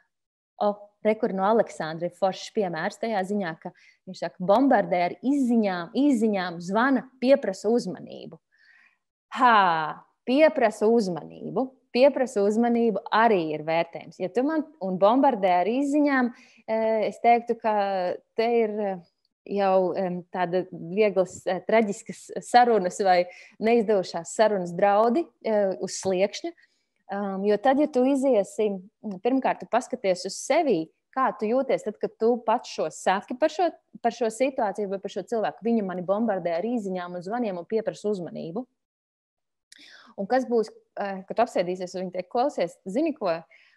oh, rekur no Aleksandra ir foršs piemērs tajā ziņā, ka viņš saka, bombardē ar izziņām, izziņām, zvana, pieprasa uzmanību. Hā, pieprasa uzmanību pieprasa uzmanību, arī ir vērtējums. Ja tu man un bombardē ar izziņām, eh, es teiktu, ka te ir eh, jau tāda vieglas, eh, traģiskas sarunas vai neizdevušās sarunas draudi uz sliekšņa. Jo tad, ja tu iziesi, pirmkārt, tu paskaties uz sevi, kā tu jūties, tad, kad tu pats šo saki par šo, par šo situāciju vai par šo cilvēku. Viņa mani bombardē ar īsiņām un zvaniem un pieprasa uzmanību. Un kas būs, eh, kad apsēdīsies un viņi teiks, klausies, zini, ko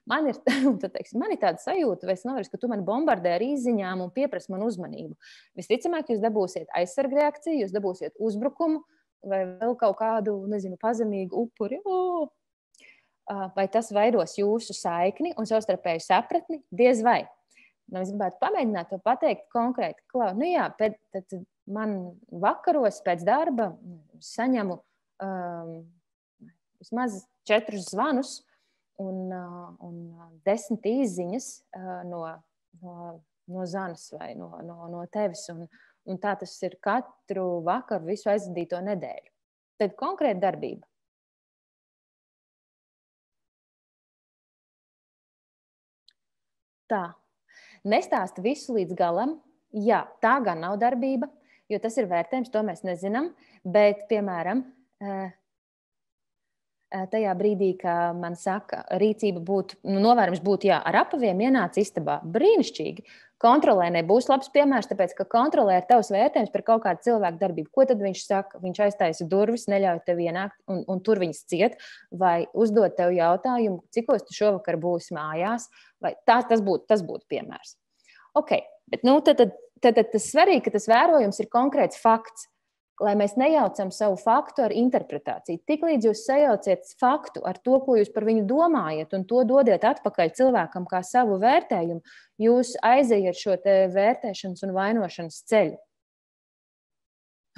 man ir, teiks, man ir tāda sajūta, vai es nevaru, ka tu man bombardē ar īsiņām un pieprasi man uzmanību. Visticamāk, jūs dabūsiet aizsargu reakciju, jūs dabūsiet uzbrukumu vai vēl kaut kādu, nezinu, pazemīgu upuri. Oh! Vai tas veidos jūsu saikni un savstarpēju sapratni? Diez vai. Nu, es gribētu pamēģināt to pateikt konkrēti. Klau, nu jā, pēc, tad man vakaros pēc darba saņemu um, vismaz četrus zvanus un, un desmit īsiņas no, no, no Zanas vai no, no, no tevis. Un, un tā tas ir katru vakaru, visu aizvadīto nedēļu. Tad konkrēta darbība. Tā. Nestāsta visu līdz galam. Jā, tā gan nav darbība, jo tas ir vērtējums, to mēs nezinām. Bet, piemēram, tajā brīdī, kad man saka, rīcība būtu, nu, novērojums būtu, jā, ar apaviem ienāca istabā. Brīnišķīgi. Kontrolē nebūs labs piemērs, tāpēc, ka kontrolē ir tavs vērtējums par kaut kādu cilvēku darbību. Ko tad viņš saka? Viņš aiztaisa durvis, neļauj tev ienākt, un, un tur viņas ciet, vai uzdod tev jautājumu, cikos tu šovakar būsi mājās, vai tā, tas būtu tas būt piemērs. Ok, bet nu, tad, tad, tad, tad tas svarīgi, ka tas vērojums ir konkrēts fakts lai mēs nejaucam savu faktu ar interpretāciju. Tiklīdz jūs sajauciet faktu ar to, ko jūs par viņu domājat, un to dodiet atpakaļ cilvēkam kā savu vērtējumu, jūs aiziet šo vērtēšanas un vainošanas ceļu.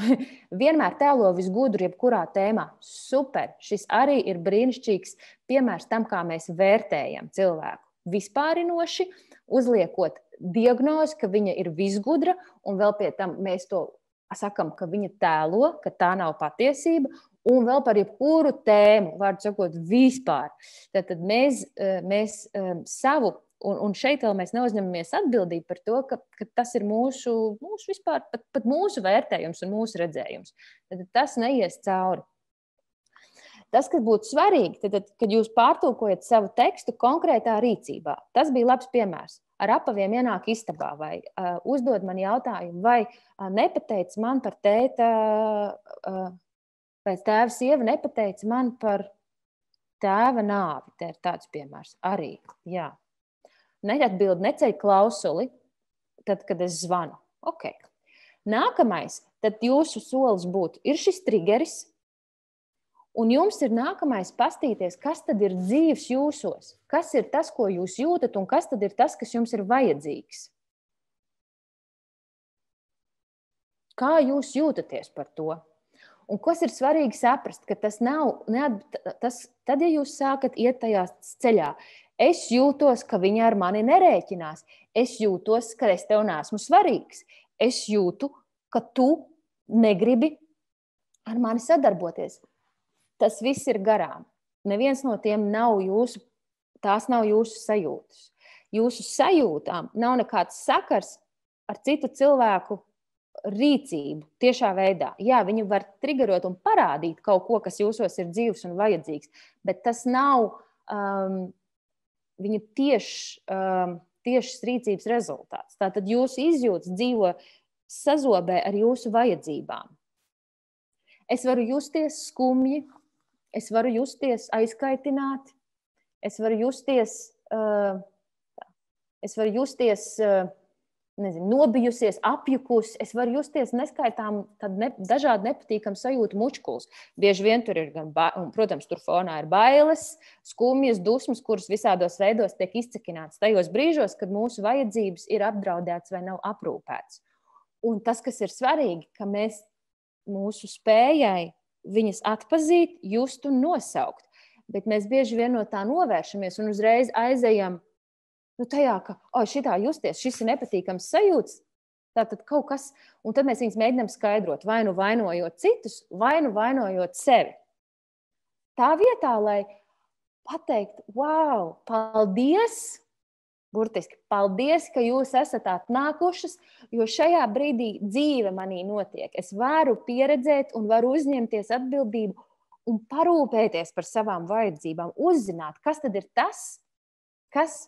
Vienmēr tēlo visgudru, jebkurā tēmā. Super! Šis arī ir brīnišķīgs piemērs tam, kā mēs vērtējam cilvēku. Vispārinoši, uzliekot diagnozi, ka viņa ir visgudra, un vēl pie tam mēs to sakam, ka viņa tēlo, ka tā nav patiesība, un vēl par jebkuru tēmu, vārdu sakot, vispār. Tad, tad mēs, eh, mēs eh, savu, un, un šeit vēl mēs neuzņemamies atbildību par to, ka, ka tas ir mūsu, mūsu vispār, pat, pat mūsu vērtējums un mūsu redzējums. Tad tas neies cauri. Tas, kas būtu svarīgi, tad, kad jūs pārtulkojat savu tekstu konkrētā rīcībā, tas bija labs piemērs ar apaviem ienāk istabā vai uh, uzdod man jautājumu, vai uh, nepateica man par tēta, uh, vai tēva sieva nepateica man par tēva nāvi. Te ir tāds piemērs arī. Jā. Neatbild, neceļ klausuli, tad, kad es zvanu. Okay. Nākamais, tad jūsu solis būtu, ir šis triggeris, Un jums ir nākamais pastīties, kas tad ir dzīves jūsos, kas ir tas, ko jūs jūtat, un kas tad ir tas, kas jums ir vajadzīgs. Kā jūs jūtaties par to? Un kas ir svarīgi saprast, ka tas nav, neat, tas, tad, ja jūs sākat iet tajā ceļā, es jūtos, ka viņa ar mani nerēķinās, es jūtos, ka es tev nesmu svarīgs, es jūtu, ka tu negribi ar mani sadarboties tas viss ir garām. Neviens no tiem nav jūsu, tās nav jūsu sajūtas. Jūsu sajūtām nav nekāds sakars ar citu cilvēku rīcību tiešā veidā. Jā, viņi var triggerot un parādīt kaut ko, kas jūsos ir dzīves un vajadzīgs, bet tas nav um, viņa tieši, um, tiešas rīcības rezultāts. Tātad jūsu izjūtas dzīvo sazobē ar jūsu vajadzībām. Es varu justies skumji, es varu justies aizkaitināti, es varu justies, uh, es varu justies uh, nezinu, nobijusies, apjukusi. Es varu justies neskaitām ne, dažādi nepatīkami sajūtu mučkuls. Bieži vien tur ir, gan, ba, un, protams, tur fonā ir bailes, skumjas, dusmas, kuras visādos veidos tiek izcekināts tajos brīžos, kad mūsu vajadzības ir apdraudētas vai nav aprūpētas. Un tas, kas ir svarīgi, ka mēs mūsu spējai viņas atpazīt, just un nosaukt. Bet mēs bieži vien no tā novēršamies un uzreiz aizejam nu, tajā, ka oh, šitā justies, šis ir nepatīkams sajūts. Tātad kaut kas, un tad mēs viņus mēģinām skaidrot, vai nu vainojot citus, vai nu vainojot sevi. Tā vietā, lai pateiktu, wow, paldies! Burtiski, paldies, ka jūs esat atnākušas, jo šajā brīdī dzīve manī notiek. Es varu pieredzēt un varu uzņemties atbildību un parūpēties par savām vajadzībām, uzzināt, kas tad ir tas, kas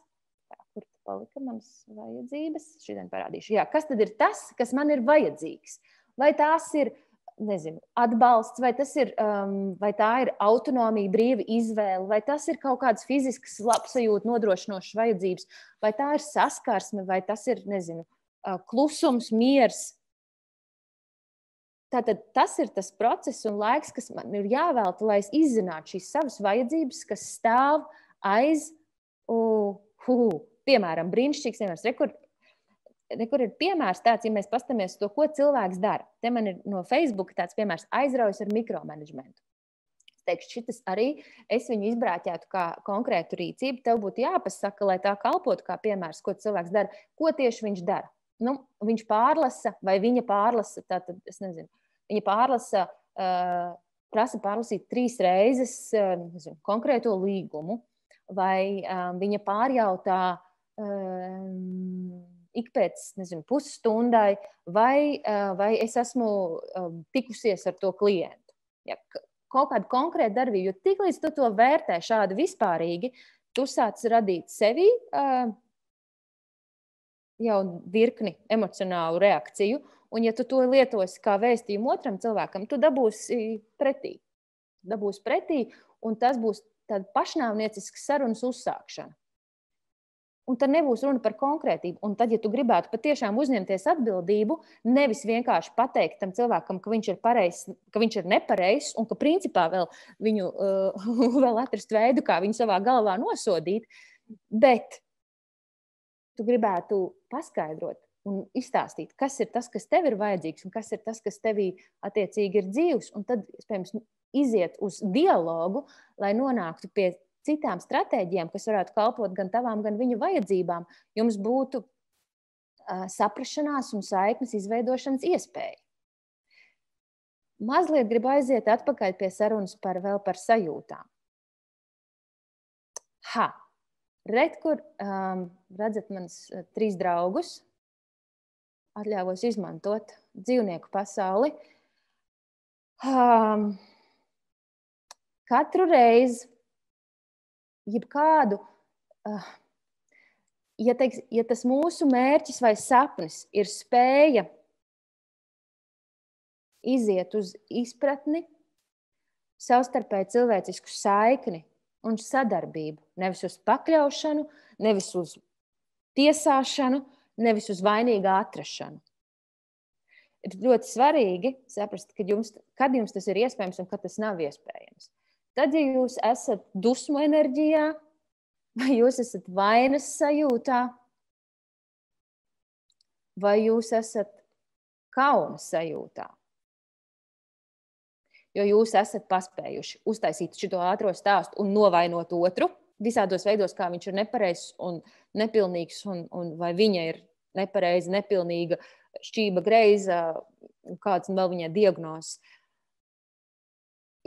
palika manas vajadzības. Šodien parādīšu, Jā, kas tad ir tas, kas man ir vajadzīgs. Vai tās ir nezinu, atbalsts, vai, ir, um, vai tā ir autonomija, brīva izvēle, vai tas ir kaut kādas fiziskas labsajūtas nodrošinošas vajadzības, vai tā ir saskarsme, vai tas ir nezinu, uh, klusums, miers. Tātad tas ir tas process un laiks, kas man ir jāvelta, lai es izzinātu šīs savas vajadzības, kas stāv aiz uh, uh, piemēram, brīnišķīgs piemērs. Rekur, rekur ir piemērs tāds, ja mēs paskatāmies to, ko cilvēks dara. Te man ir no Facebook tāds piemērs aizraujas ar mikromanagementu. Es teikšu, šis arī es viņu izbrāķētu kā konkrētu rīcību. Tev būtu jāpasaka, lai tā kalpotu kā piemērs, ko cilvēks dara. Ko tieši viņš dara? Nu, viņš pārlasa, vai viņa pārlasa, tātad, es nezinu, viņa pārlasa, uh, prasa pārlasīt trīs reizes nezinu, konkrēto līgumu, vai uh, viņa pārjautā um, ik pēc nezinu, pusstundai, vai, vai es esmu tikusies ar to klientu. Ja, kaut kāda konkrēta darbība, jo tiklīdz tu to vērtē šādi vispārīgi, tu sāc radīt sevi jau virkni emocionālu reakciju, un ja tu to lietosi kā vēstījumu otram cilvēkam, tu dabūsi pretī. Dabūsi pretī, un tas būs tāda pašnāvniecisks sarunas uzsākšana. Un tad nebūs runa par konkrētību. Un tad, ja tu gribētu patiešām uzņemties atbildību, nevis vienkārši pateikt tam cilvēkam, ka viņš ir pareizs, ka viņš ir nepareizs, un ka principā vēl viņu uh, vēl atrast veidu, kā viņu savā galvā nosodīt, bet tu gribētu paskaidrot un izstāstīt, kas ir tas, kas tev ir vajadzīgs, un kas ir tas, kas tevī attiecīgi ir dzīves, un tad, iespējams, iziet uz dialogu, lai nonāktu pie citām stratēģijām, kas varētu kalpot gan tavām, gan viņu vajadzībām, jums būtu uh, saprašanās un saiknes izveidošanas iespēja. Mazliet gribu aiziet atpakaļ pie sarunas par, par sajūtām. Ha! Redz, kur um, redzat manas uh, trīs draugus, atļāvos izmantot dzīvnieku pasauli. Um, katru reizi, jebkādu, uh, ja, teiks, ja tas mūsu mērķis vai sapnis ir spēja iziet uz izpratni, savstarpēji cilvēcisku saikni un sadarbību, nevis uz pakļaušanu, nevis uz tiesāšanu, nevis uz vainīgā atrašanu. Ir ļoti svarīgi saprast, kad jums, kad jums tas ir iespējams un kad tas nav iespējams. Tad, ja jūs esat dusmu enerģijā, vai jūs esat vainas sajūtā, vai jūs esat kauna sajūtā, jo jūs esat paspējuši uztaisīt šo ātrā stāstu un novainot otru visādos veidos, kā viņš ir nepareizs un nepilnīgs, un, un vai viņa ir nepareiza, nepilnīga, šķība, greiza, kāds vēl viņai diagnozes.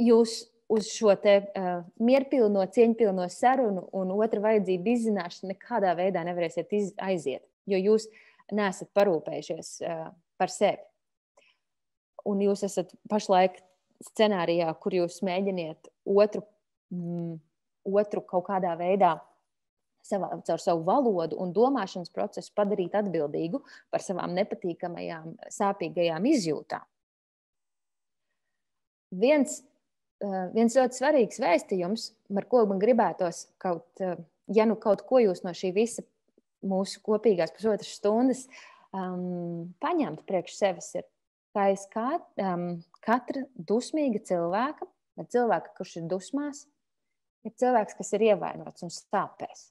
Jūs uz šo te, uh, mierpilno, cieņpilno sarunu un otra vajadzību izzināšanu nekādā veidā nevarēsiet iz, aiziet, jo jūs nesat parūpējušies uh, par sevi. Un jūs esat pašlaik scenārijā, kur jūs mēģiniet otru, mm, otru kaut kādā veidā savā, caur savu valodu un domāšanas procesu padarīt atbildīgu par savām nepatīkamajām, sāpīgajām izjūtām. Viens viens ļoti svarīgs vēstījums, ar ko man gribētos kaut, eh, ja nu kaut ko jūs no šī visa mūsu kopīgās pusotras stundas um, paņemt priekš sevis, ir, ka aiz kat, um, katra dusmīga cilvēka, vai cilvēka, kurš ir dusmās, ir cilvēks, kas ir ievainots un stāpēs.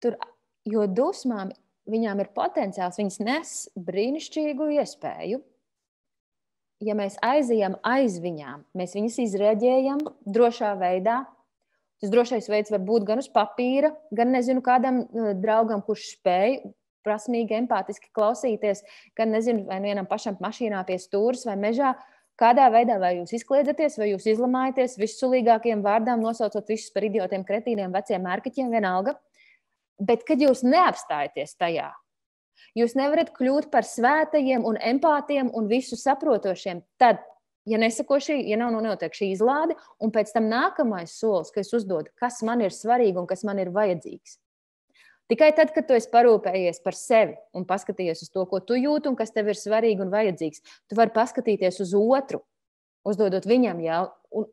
Tur, jo dusmām viņām ir potenciāls, viņas nes brīnišķīgu iespēju. Ja mēs aizejam aiz viņām, mēs viņus izrēģējam drošā veidā. Tas drošais veids var būt gan uz papīra, gan nezinu, kādam uh, draugam, kurš spēj prasmīgi, empātiski klausīties, gan nezinu, vai nu vienam pašam mašīnā pie stūres vai mežā. Kādā veidā vai jūs izkliedzaties, vai jūs izlamājaties visulīgākiem vārdiem, nosaucot visus par idiotiem, kretīniem, veciem mērķiem, vienalga. Bet, kad jūs neapstājaties tajā, jūs nevarat kļūt par svētajiem un empātiem un visu saprotošiem. Tad, ja nesako šī, ja nav notiek šī izlāde, un pēc tam nākamais solis, kas uzdod, kas man ir svarīgi un kas man ir vajadzīgs. Tikai tad, kad tu esi parūpējies par sevi un paskatījies uz to, ko tu jūti un kas tev ir svarīgi un vajadzīgs, tu vari paskatīties uz otru, uzdodot viņam jautājumu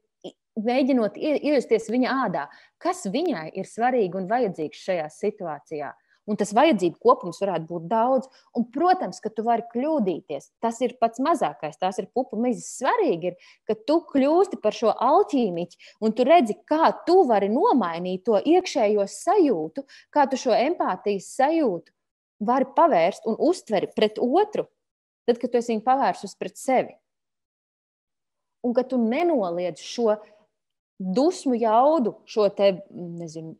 mēģinot iejusties viņa ādā, kas viņai ir svarīgi un vajadzīgs šajā situācijā. Un tas vajadzību kopums varētu būt daudz. Un, protams, ka tu vari kļūdīties. Tas ir pats mazākais, tās ir pupu mizas. Svarīgi ir, ka tu kļūsti par šo alķīmiķi un tu redzi, kā tu vari nomainīt to iekšējo sajūtu, kā tu šo empātijas sajūtu vari pavērst un uztveri pret otru, tad, kad tu esi viņu pavērsus pret sevi. Un ka tu nenoliedz šo dusmu jaudu, šo te, nezinu,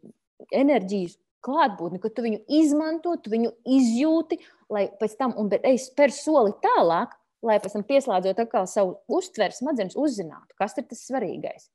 enerģijas klātbūtni, ka tu viņu izmanto, tu viņu izjūti, lai pēc tam, un ej spēr soli tālāk, lai pēc tam pieslēdzot atkal savu uztveres smadzenes, uzzinātu, kas ir tas svarīgais.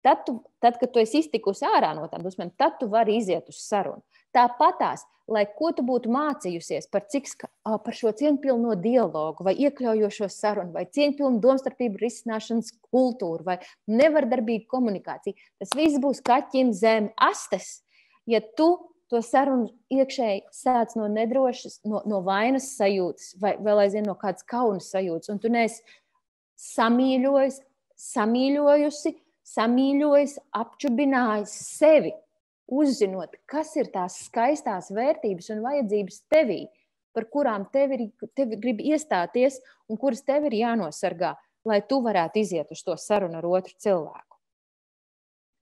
Tad, tu, tad, kad tu esi iztikusi ārā no tām dusmēm, tad tu vari iziet uz sarunu. Tāpatās, lai ko tu būtu mācījusies par, cik, par šo cieņpilno dialogu, vai iekļaujošo sarunu, vai cieņpilnu domstarpību risināšanas kultūru, vai nevardarbīgu komunikāciju, tas viss būs kaķim zem astes. Ja tu to sarunu iekšēji sāc no nedrošas, no, no vainas sajūtas, vai vēl aizvien no kādas kaunas sajūtas, un tu neesi samīļojis, samīļojusi, samīļojis, apčubinājis sevi, uzzinot, kas ir tās skaistās vērtības un vajadzības tevī, par kurām tev ir tev grib iestāties un kuras tev ir jānosargā, lai tu varētu iziet uz to sarunu ar otru cilvēku.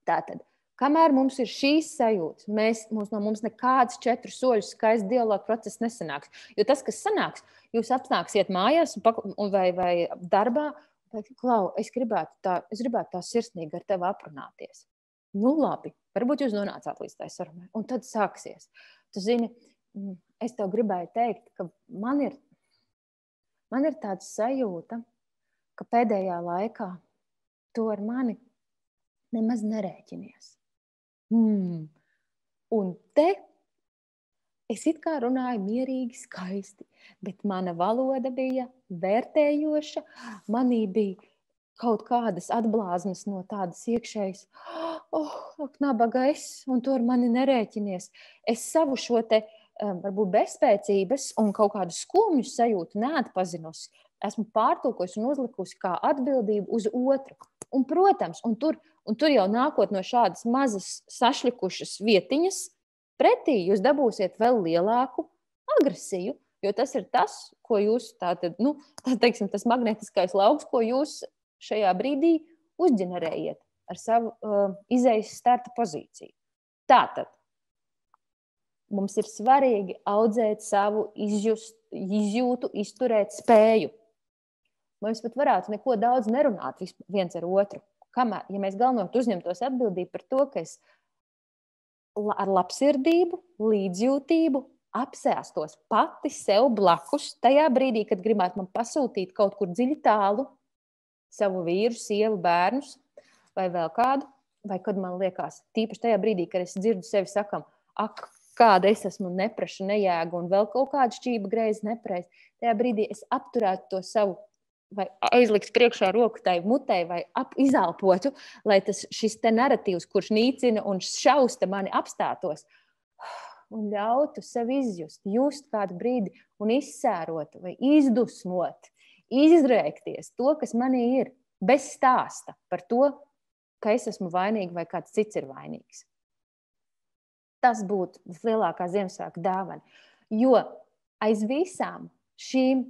Tātad, kamēr mums ir šīs sajūtas, mēs, mums, no mums nekāds četru soļu skaists dialogu process nesanāks. Jo tas, kas sanāks, jūs apstāksiet mājās vai, vai darbā, Teikt, Klau, es gribētu tā, es gribētu tā sirsnīgi ar tevi aprunāties. Nu, labi, varbūt jūs nonācāt līdz tai sarunai, un tad sāksies. Tu zini, mm, es tev gribēju teikt, ka man ir, man ir tāda sajūta, ka pēdējā laikā tu ar mani nemaz nerēķinies. Mm. Un te es it kā runāju mierīgi, skaisti, bet mana valoda bija vērtējoša. Manī bija kaut kādas atblāzmas no tādas iekšējas, oh, ak, nabaga es, un to ar mani nerēķinies. Es savu šo te varbūt bezspēcības un kaut kādu skumju sajūtu neatpazinusi. Esmu pārtulkojusi un uzlikusi kā atbildību uz otru. Un, protams, un tur, un tur jau nākot no šādas mazas sašlikušas vietiņas, Pretī jūs dabūsiet vēl lielāku agresiju, jo tas ir tas, ko jūs, tātad, nu, tā teiksim, tas magnetiskais lauks, ko jūs šajā brīdī uzģenerējiet ar savu uh, izējas starta pozīciju. Tātad mums ir svarīgi audzēt savu izjust, izjūtu, izturēt spēju. Mēs pat varētu neko daudz nerunāt viens ar otru. Kamēr, ja mēs galvenokārt uzņemtos atbildību par to, ka es ar labsirdību, līdzjūtību apsēstos pati sev blakus, tajā brīdī, kad gribētu man pasūtīt kaut kur dziļi tālu savu vīru, sievu, bērnus vai vēl kādu, vai kad man liekas, tīpaši tajā brīdī, kad es dzirdu sevi sakam, ak, kāda es esmu nepraša, nejēga un vēl kaut kāda šķība greizi nepreiz, tajā brīdī es apturētu to savu vai aizliks priekšā roku tai mutē, vai ap, izelpotu, lai tas šis narratīvs, kurš nīcina un šausta mani apstātos, un ļautu sev izjust, just kādu brīdi un izsērot vai izdusmot, izrēkties to, kas manī ir, bez stāsta par to, ka es esmu vainīga vai kāds cits ir vainīgs. Tas būtu vislielākā Ziemassvētku dāvana. Jo aiz visām šīm,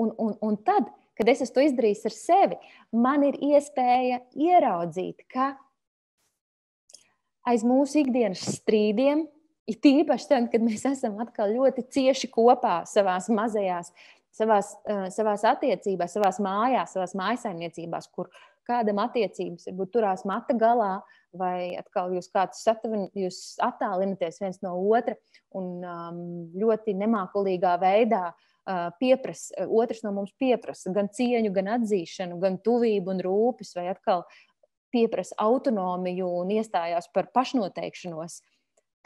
un, un, un tad, kad es to izdarīju ar sevi, man ir iespēja ieraudzīt, ka aiz mūsu ikdienas strīdiem, it īpaši tad, kad mēs esam atkal ļoti cieši kopā savās mazajās, savās, uh, savās attiecībās, savās mājās, savās mājasaimniecībās, kur kādam attiecības varbūt turās mata galā, vai atkal jūs kāds attālināties viens no otra un um, ļoti nemākulīgā veidā uh, pieprasa, otrs no mums pieprasa gan cieņu, gan atzīšanu, gan tuvību un rūpes, vai atkal pieprasa autonomiju un iestājās par pašnoteikšanos.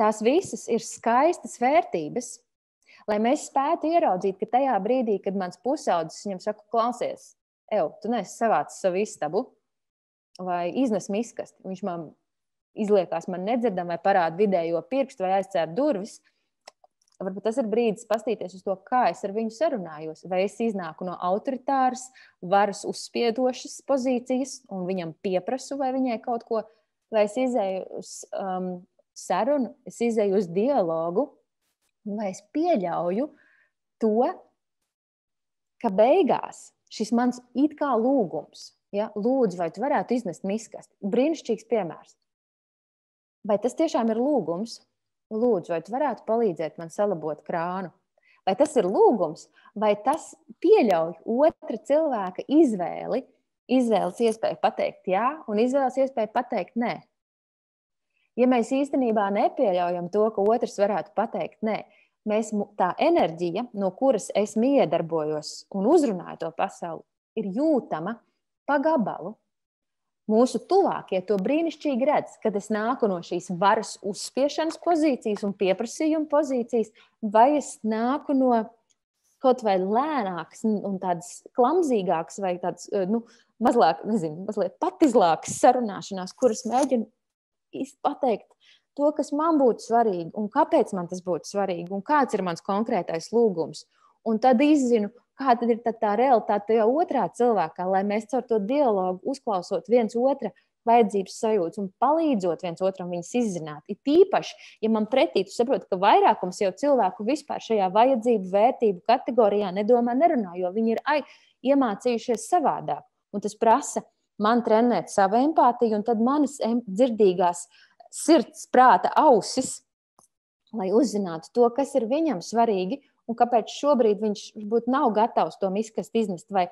Tās visas ir skaistas vērtības, lai mēs spētu ieraudzīt, ka tajā brīdī, kad mans pusaudzis viņam saka, klausies, Evo, tu neesi savācis savu istabu vai iznes miskasti. Viņš man izliekās, man nedzirdam, vai parāda vidējo pirkstu, vai aizcēr durvis. Varbūt tas ir brīdis paskatīties uz to, kā es ar viņu sarunājos. Vai es iznāku no autoritāras, varas uzspiedošas pozīcijas un viņam pieprasu, vai viņai kaut ko, vai es izēju uz um, sarunu, es izēju uz dialogu, vai es pieļauju to, ka beigās šis mans it kā lūgums, ja, lūdzu, vai tu varētu iznest miskasti, brīnišķīgs piemērs. Vai tas tiešām ir lūgums? Lūdzu, vai tu varētu palīdzēt man salabot krānu? Vai tas ir lūgums, vai tas pieļauj otra cilvēka izvēli, izvēles iespēju pateikt jā, un izvēles iespēju pateikt nē? Ja mēs īstenībā nepieļaujam to, ka otrs varētu pateikt nē, mēs, tā enerģija, no kuras es miedarbojos un uzrunāju to pasauli, ir jūtama pa gabalu. Mūsu tuvākie to brīnišķīgi redz, kad es nāku no šīs varas uzspiešanas pozīcijas un pieprasījuma pozīcijas, vai es nāku no kaut vai lēnākas un tādas klamzīgākas vai tādas eh, nu, mazliet, nezinu, mazliet patizlākas sarunāšanās, kuras mēģinu pateikt to, kas man būtu svarīgi un kāpēc man tas būtu svarīgi un kāds ir mans konkrētais lūgums. Un tad izzinu, kāda ir tā realitāte tajā otrā cilvēkā, lai mēs caur to dialogu, uzklausot viens otru vajadzības sajūtas un palīdzot viens otram viņas izzināt. Ir īpaši, ja man pretī tu saproti, ka vairākums jau cilvēku vispār šajā vajadzību, vērtību kategorijā nedomā, nerunā, jo viņi ir ai, iemācījušies savādāk. Un tas prasa man trenēt savu empātiju, un tad manas dzirdīgās sirds, prāta ausis, lai uzzinātu to, kas ir viņam svarīgi un kāpēc šobrīd viņš varbūt nav gatavs to miskast iznest. Vai,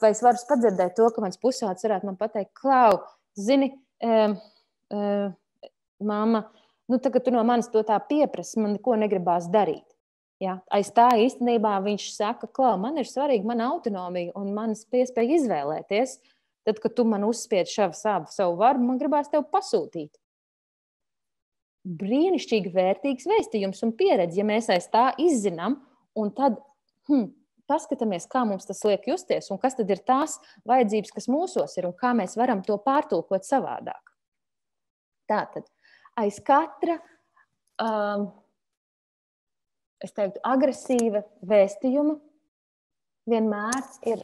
vai es varu padzirdēt to, ka mans pusaudzis varētu man pateikt, Klau, zini, um, um, mamma, nu, tagad tu no manis to tā pieprasi, man neko negribās darīt. Ja? Aiz tā īstenībā viņš saka, ka man ir svarīga mana autonomija un manas iespēja izvēlēties. Tad, kad tu man uzspied šavu savu, savu varu, man gribās tevi pasūtīt. Brīnišķīgi vērtīgs vēstījums un pieredze, ja mēs aiz tā izzinām un tad hmm, paskatāmies, kā mums tas liek justies, un kas tad ir tās vajadzības, kas mūsos ir, un kā mēs varam to pārtulkot savādāk. Tātad aiz katra, um, es teiktu, agresīva vēstījuma vienmēr ir,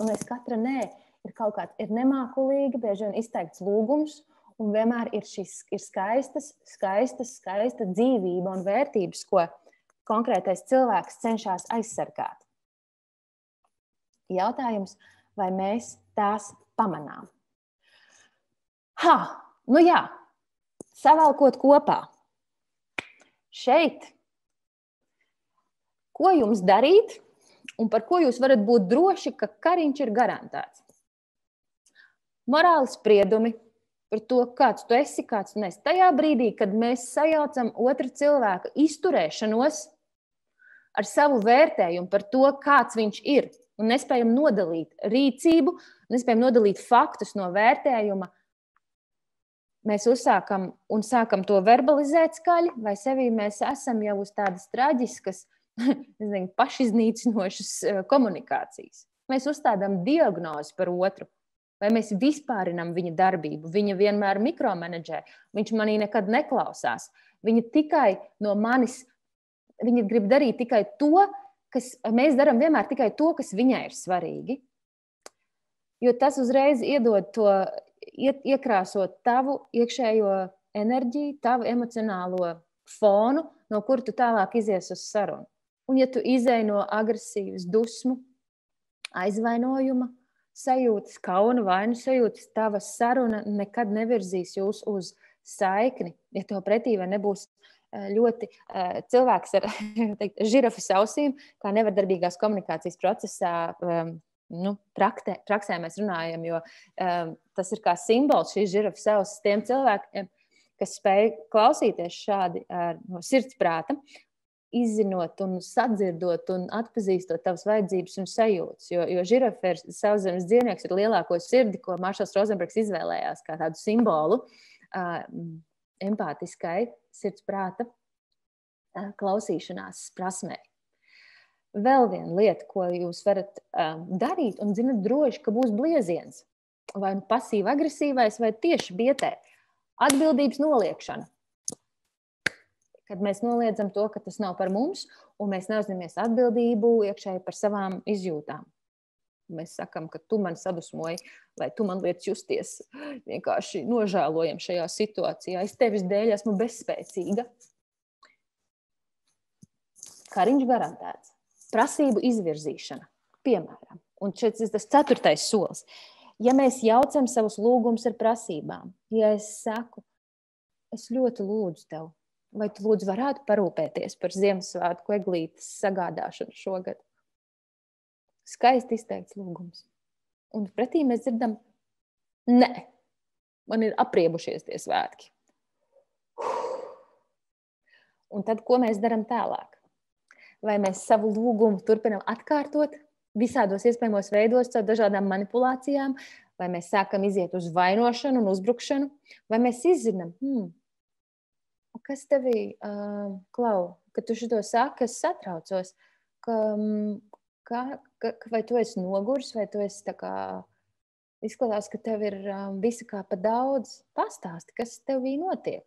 un aiz katra nē, ir kaut kāds ir nemākulīgi, bieži vien izteikts lūgums, un vienmēr ir šis ir skaistas, skaistas, skaista dzīvība un vērtības, ko konkrētais cilvēks cenšas aizsargāt. Jautājums, vai mēs tās pamanām? Ha, nu jā, savalkot kopā. Šeit, ko jums darīt un par ko jūs varat būt droši, ka kariņš ir garantēts? Morāli spriedumi par to, kāds tu esi, kāds tu nesi. Tajā brīdī, kad mēs sajaucam otra cilvēka izturēšanos ar savu vērtējumu par to, kāds viņš ir, un nespējam nodalīt rīcību, nespējam nodalīt faktus no vērtējuma, mēs uzsākam un sākam to verbalizēt skaļi, vai sevī mēs esam jau uz tādas traģiskas, nezinu, pašiznīcinošas eh, komunikācijas. Mēs uzstādām diagnozi par otru. Vai mēs vispārinām viņa darbību? Viņa vienmēr mikromenedžē, viņš manī nekad neklausās. Viņa tikai no manis viņa grib darīt tikai to, kas mēs darām vienmēr tikai to, kas viņai ir svarīgi. Jo tas uzreiz iedod to, iekrāsot tavu iekšējo enerģiju, tavu emocionālo fonu, no kura tu tālāk izies uz sarunu. Un, ja tu izēj no agresīvas dusmu, aizvainojuma, sajūtas, kauna, vainas sajūtas, tava saruna nekad nevirzīs jūs uz saikni. Ja tev pretī nebūs ļoti cilvēks ar teikt, žirafas ausīm, kā nevardarbīgās komunikācijas procesā. Nu, praktē, praksē mēs runājam, jo um, tas ir kā simbols šīs žirafas ausis tiem cilvēkiem, kas spēj klausīties šādi ar, no sirdsprāta, izzinot, un sadzirdot un atpazīstot tavas vajadzības un sajūtas. Jo, jo žirafa ir sauszemes dzīvnieks, ir lielāko sirdi, ko Maršals Rozenbergs izvēlējās kā tādu simbolu uh, empātiskai sirdsprāta uh, klausīšanās prasmei. Vēl viena lieta, ko jūs varat darīt, un zinat droši, ka būs blieziens. Vai nu pasīvi agresīvais, vai tieši bietē. Atbildības noliekšana. Kad mēs noliedzam to, ka tas nav par mums, un mēs neuzņemamies atbildību iekšēji par savām izjūtām. Mēs sakām, ka tu man sadusmoji, vai tu man lietas justies vienkārši nožēlojam šajā situācijā. Es tevis dēļ esmu bezspēcīga. Kariņš garantēts. Prasību izvirzīšana, piemēram. Un šis ir tas ceturtais solis ja mēs jaucam savus lūgumus ar prasībām, ja es saku, es ļoti lūdzu tev, vai tu lūdzu varētu parūpēties par Ziemassvētku eglītes sagādāšanu šogad? Skaisti izteikts lūgums. Un pretī mēs dzirdam, nē, man ir apriebušies tie svētki. Un tad, ko mēs darām tālāk? Vai mēs savu lūgumu turpinām atkārtot, visādos iespējamos veidos, caur dažādām manipulācijām, vai mēs sākam iziet uz vainošanu un uzbrukšanu, vai mēs izzinām, hmm, kas tevī, uh, Klau, ka tu šo saki, es satraucos, ka, ka, ka, vai tu esi noguris, vai tu esi tā kā. Izskatās, ka tev ir um, visi kā pa daudz. Pastāsti, kas tev notiek.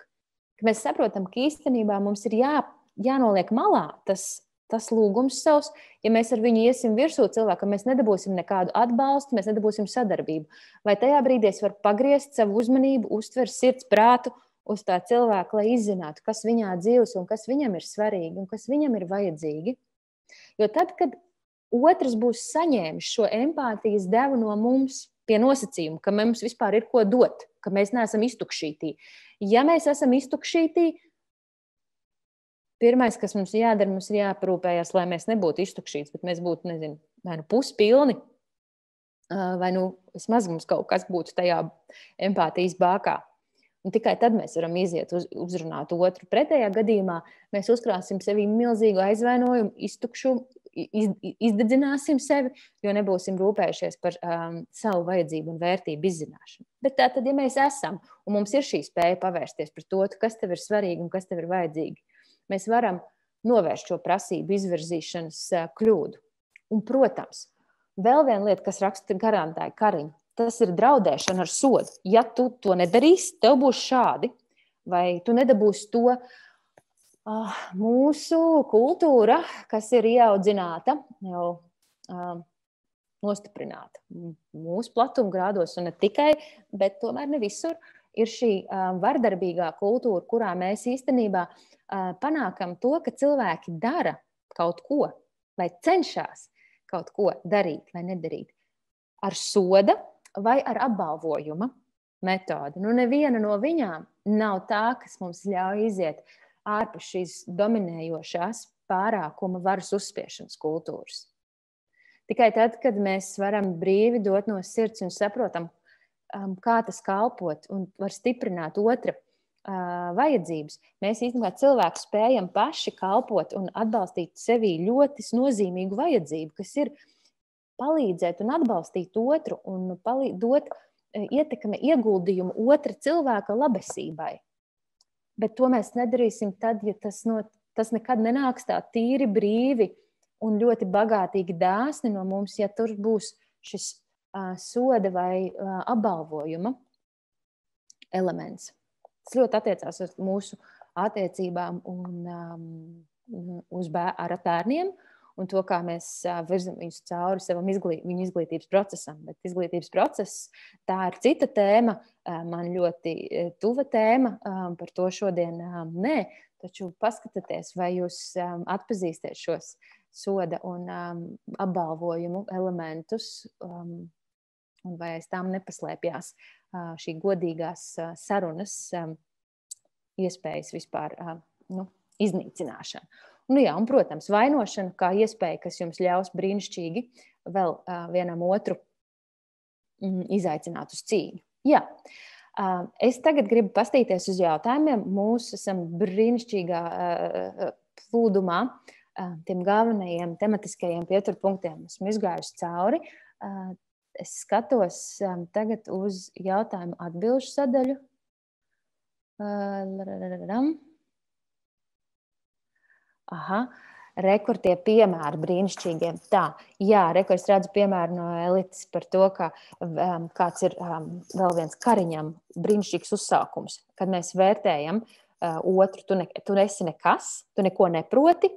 Ka mēs saprotam, ka īstenībā mums ir jā, jānoliek malā tas tas lūgums savs, ja mēs ar viņu iesim virsū cilvēkam, mēs nedabūsim nekādu atbalstu, mēs nedabūsim sadarbību. Vai tajā brīdī es varu pagriezt savu uzmanību, uztvert sirds prātu uz tā cilvēka, lai izzinātu, kas viņā dzīves un kas viņam ir svarīgi un kas viņam ir vajadzīgi. Jo tad, kad otrs būs saņēmis šo empātijas devu no mums, pie nosacījuma, ka mums vispār ir ko dot, ka mēs neesam iztukšītī. Ja mēs esam iztukšītī, Pirmais, kas mums jādara, mums ir jāparūpējas, lai mēs nebūtu iztukšīti, bet mēs būtu, nezinu, vai nu puspilni, vai nu vismaz mums kaut kas būtu tajā empātijas bākā. Un tikai tad mēs varam iziet uz, uzrunāt otru. Pretējā gadījumā mēs uzkrāsim sevī milzīgu aizvainojumu, iztukšumu, iz, izdedzināsim sevi, jo nebūsim rūpējušies par um, savu vajadzību un vērtību izzināšanu. Bet tā tad, ja mēs esam un mums ir šī spēja pavērsties par to, kas tev ir svarīgi un kas tev ir vajadzīgi, mēs varam novērst šo prasību izvirzīšanas kļūdu. Un, protams, vēl viena lieta, kas raksta garantēja Kariņu, tas ir draudēšana ar sodu. Ja tu to nedarīsi, tev būs šādi, vai tu nedabūsi to. Uh, mūsu kultūra, kas ir ieaudzināta, jau uh, nostiprināta mūsu platumgrādos, un ne tikai, bet tomēr ne visur, ir šī uh, vardarbīgā kultūra, kurā mēs īstenībā uh, panākam to, ka cilvēki dara kaut ko vai cenšas kaut ko darīt vai nedarīt ar soda vai ar apbalvojuma metodi. Nu, neviena no viņām nav tā, kas mums ļauj iziet ārpus šīs dominējošās pārākuma varas uzspiešanas kultūras. Tikai tad, kad mēs varam brīvi dot no sirds un saprotam, kā tas kalpot un var stiprināt otru vajadzības, mēs īstenībā cilvēku spējam paši kalpot un atbalstīt sevī ļoti nozīmīgu vajadzību, kas ir palīdzēt un atbalstīt otru un dot ietekmi ieguldījumu otra cilvēka labesībai. Bet to mēs nedarīsim tad, ja tas, no, tas nekad nenāks tā tīri brīvi un ļoti bagātīgi dāsni no mums, ja tur būs šis uh, soda vai uh, apbalvojuma elements. Tas ļoti attiecās uz mūsu attiecībām un um, uz bērniem un to, kā mēs virzam viņus cauri savam izglīt, izglītības procesam. Bet izglītības process tā ir cita tēma, man ļoti tuva tēma, par to šodien nē. taču paskatieties, vai jūs atpazīstat šos soda un um, apbalvojumu elementus, un vai aiz tām nepaslēpjas šī godīgās sarunas iespējas vispār nu, iznīcināšana. Nu, jā, un, protams, vainošana kā iespēja, kas jums ļaus brīnišķīgi vēl uh, vienam otru mm, izaicināt uz cīņu. Jā. Uh, es tagad gribu paskatīties uz jautājumiem. Mūsu esam brīnišķīgā uh, plūdumā, uh, tiem galvenajiem tematiskajiem pieturpunktiem. Esmu izgājusi cauri. Uh, es skatos um, tagad uz jautājumu atbildžu sadaļu. Uh, Aha, rekordzie piemēri brīnišķīgiem. Tā, jā, rekords redzu piemēru no elites par to, ka um, kāds ir um, vēl viens kariņam brīnišķīgs uzsākums, kad mēs vērtējam uh, otru, tu, ne, tu esi nekas, tu neko neproti,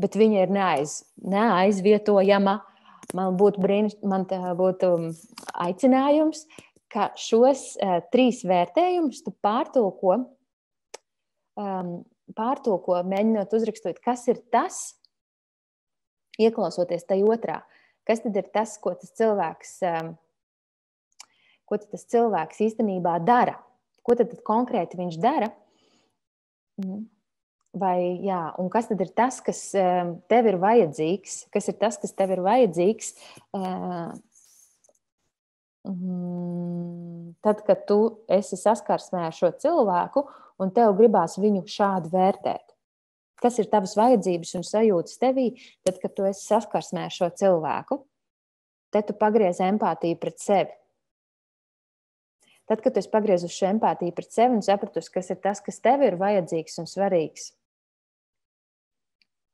bet viņa ir neaiz, neaizvietojama. Man būtu, brīniš, man būtu um, aicinājums, ka šos uh, trīs vērtējumus tu pārtulko um, pārtulko, mēģinot uzrakstīt, kas ir tas, ieklausoties tajā otrā. Kas tad ir tas, ko tas cilvēks, um, ko tas cilvēks īstenībā dara? Ko tad konkrēti viņš dara? Mhm. Vai, jā, un kas tad ir tas, kas um, tev ir vajadzīgs? Kas ir tas, kas tev ir vajadzīgs? Uh, tad, kad tu esi saskarsmē ar šo cilvēku, un tev gribās viņu šādi vērtēt. Kas ir tavas vajadzības un sajūtas tevī, tad, kad tu esi saskarsmē ar šo cilvēku? Te tu pagriez empātiju pret sevi. Tad, kad tu esi pagriezis šo empātiju pret sevi un sapratusi, kas ir tas, kas tev ir vajadzīgs un svarīgs,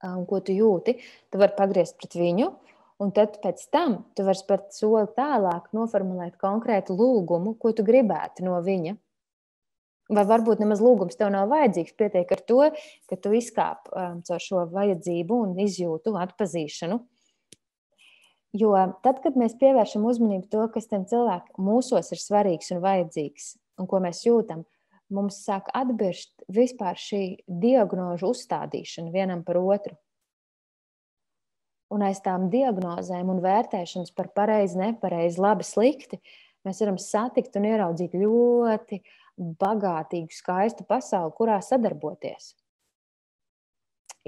un ko tu jūti, tu vari pagriezt pret viņu. Un tad pēc tam tu vari spērt soli tālāk, noformulēt konkrētu lūgumu, ko tu gribētu no viņa. Vai varbūt nemaz lūgums tev nav vajadzīgs. Pietiek ar to, ka tu izkāp um, caur šo vajadzību un izjūtu atpazīšanu. Jo tad, kad mēs pievēršam uzmanību to, kas tam cilvēkam mūsos ir svarīgs un vajadzīgs, un ko mēs jūtam, mums sāk atbirst vispār šī diagnožu uzstādīšana vienam par otru. Un aiz tām diagnozēm un vērtēšanas par pareizi, nepareizi, labi, slikti, mēs varam satikt un ieraudzīt ļoti bagātīgu, skaistu pasauli, kurā sadarboties.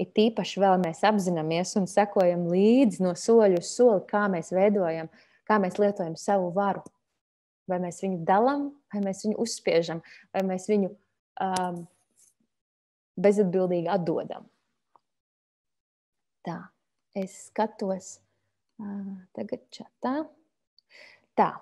Ir tīpaši vēl mēs apzināmies un sekojam līdzi no soļa uz soli, kā mēs veidojam, kā mēs lietojam savu varu. Vai mēs viņu dalām, vai mēs viņu uzspiežam, vai mēs viņu um, bezatbildīgi atdodam. Tā, es skatos uh, tagad čatā. Tā,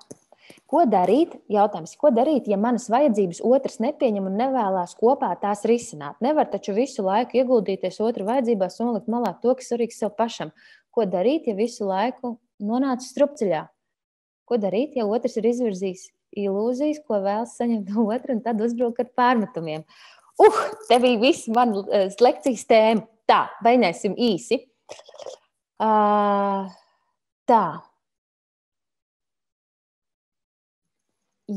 Ko darīt? Jautājums, ko darīt, ja manas vajadzības otrs nepieņem un nevēlas kopā tās risināt? Nevar taču visu laiku ieguldīties otru vajadzībās un likt malā to, kas svarīgs sev pašam. Ko darīt, ja visu laiku nonāc strupceļā? Ko darīt, ja otrs ir izvirzījis ilūzijas, ko vēlas saņemt no otra, un tad uzbruk ar pārmetumiem? Uh, te bija viss man uh, lekcijas tēma. Tā, beigsim īsi. Uh, tā.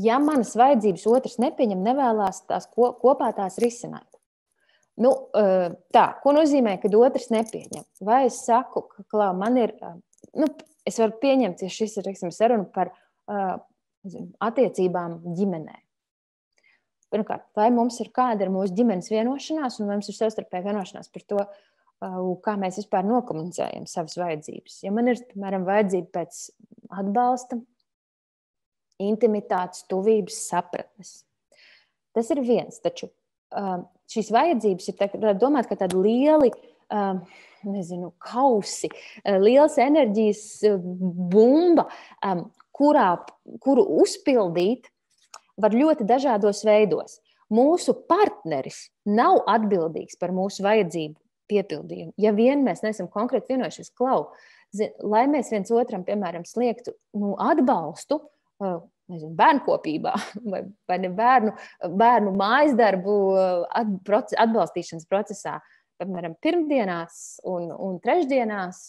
Ja manas vajadzības otrs nepieņem, nevēlas tās kopā tās risināt. Nu, tā, ko nozīmē, kad otrs nepieņem? Vai es saku, ka klā, man ir, nu, es varu pieņemt, ja šis ir teiksim, saruna par zinu, attiecībām ģimenē. Pirmkārt, vai mums ir kāda ir mūsu ģimenes vienošanās, un vai mums ir savstarpēja vienošanās par to, kā mēs vispār nokomunicējam savas vajadzības. Ja man ir, piemēram, vajadzība pēc atbalsta, intimitātes, tuvības, sapratnes. Tas ir viens, taču um, šīs vajadzības ir domāt, ka tādi lieli. Um, nezinu, kausi, uh, liels enerģijas uh, bumba, um, kurā, kuru uzpildīt var ļoti dažādos veidos. Mūsu partneris nav atbildīgs par mūsu vajadzību piepildījumu. Ja vien mēs neesam konkrēti vienojušies, klau, lai mēs viens otram, piemēram, sniegtu nu, atbalstu, nezinu, bērnkopībā vai, vai ne bērnu, bērnu mājas darbu atbalstīšanas procesā. Piemēram, pirmdienās un, un trešdienās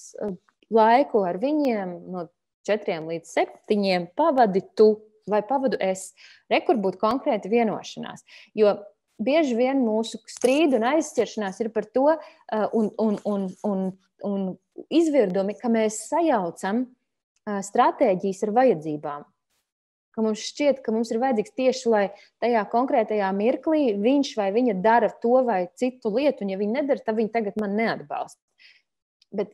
laiku ar viņiem no četriem līdz septiņiem pavadi tu vai pavadu es. Rekur būtu konkrēti vienošanās. Jo bieži vien mūsu strīdu un aizķeršanās ir par to, un, un, un, un, un izvirdumi, ka mēs sajaucam stratēģijas ar vajadzībām. Ka mums šķiet, ka mums ir vajadzīgs tieši, lai tajā konkrētajā mirklī viņš vai viņa dara to vai citu lietu, un ja viņi nedara, tad viņi tagad man neatbalsta. Bet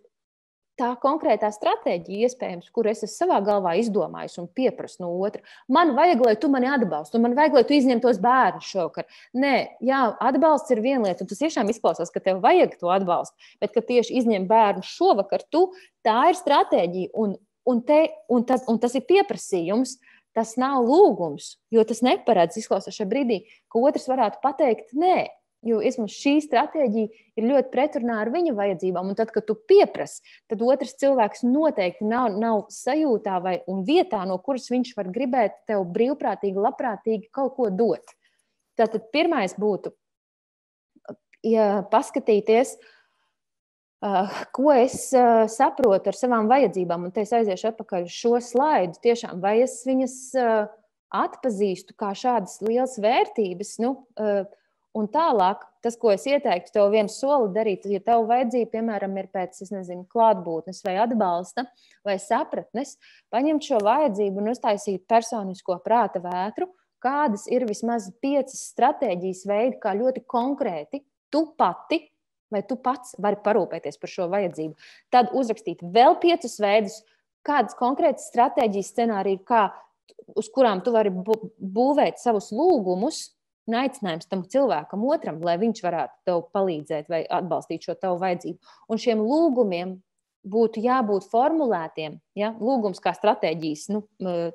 tā konkrētā stratēģija, iespējams, kur es esmu savā galvā izdomājis un pieprasu no otra. Man vajag, lai tu mani atbalstu, man vajag, lai tu izņemtos bērnu šovakar. Nē, jā, atbalsts ir viena lieta, un tas tiešām izklausās, ka tev vajag to atbalstu, bet ka tieši izņemt bērnu šovakar, tu, tā ir stratēģija, un, un, te, un, tas, un tas ir pieprasījums. Tas nav lūgums, jo tas neparedz, izklausās šajā brīdī, ka otrs varētu pateikt, nē, Jo vismaz šī stratēģija ir ļoti pretrunā ar viņa vajadzībām. Un tad, kad tu pieprasi, tad otrs cilvēks noteikti nav, nav sajūtā vai vietā, no kuras viņš var gribēt tev brīvprātīgi, labprātīgi kaut ko dot. Tātad pirmais būtu ja paskatīties, ko es saprotu ar savām vajadzībām. Un te es aiziešu atpakaļ uz šo slaidu. Tiešām, vai es viņas atpazīstu kā šādas lielas vērtības? Nu, Un tālāk, tas, ko es ieteiktu tev vienu soli darīt, ja tev vajadzīga, piemēram, ir pēc nezinu, klātbūtnes vai atbalsta vai sapratnes, paņemt šo vajadzību un uztaisīt personisko prāta vētru, kādas ir vismaz piecas stratēģijas veidi, kā ļoti konkrēti tu pati vai tu pats vari parūpēties par šo vajadzību. Tad uzrakstīt vēl piecus veidus, kādas konkrētas stratēģijas scenāriji, kā, uz kurām tu vari būvēt savus lūgumus, un aicinājums tam cilvēkam, otram, lai viņš varētu tev palīdzēt vai atbalstīt šo tavu vajadzību. Un šiem lūgumiem būtu jābūt formulētiem. Ja? Lūgums kā stratēģijas, nu,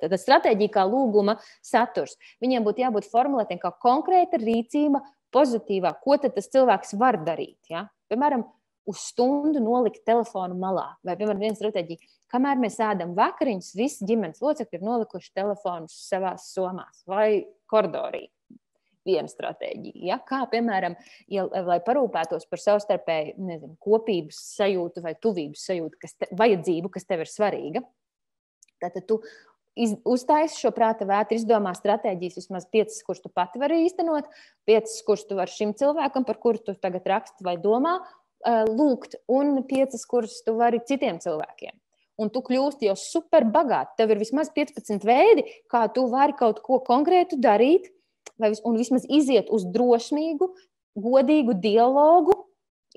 tad stratēģija kā lūguma saturs. Viņiem būtu jābūt formulētiem kā konkrēta rīcība, pozitīvā, ko tas cilvēks var darīt. Ja? Piemēram, uz stundu nolikt telefonu malā. Vai, piemēram, viena stratēģija, kamēr mēs ēdam vakariņas, visi ģimenes locekļi ir nolikuši telefonus savā somās vai koridorī viena stratēģija. Ja? Kā, piemēram, ja, lai parūpētos par savstarpēju nezinu, kopības sajūtu vai tuvības sajūtu, kas te, vajadzību, kas tev ir svarīga. Tātad tu uztaisīji šo prāta vētru, izdomā stratēģijas, vismaz piecas, kuras tu pati vari īstenot, piecas, kuras tu vari šim cilvēkam, par kuru tu tagad raksti vai domā, lūgt, un piecas, kuras tu vari citiem cilvēkiem. Un tu kļūsti jau super bagāts. Tev ir vismaz 15 veidi, kā tu vari kaut ko konkrētu darīt, vai vis, vismaz iziet uz drosmīgu, godīgu dialogu,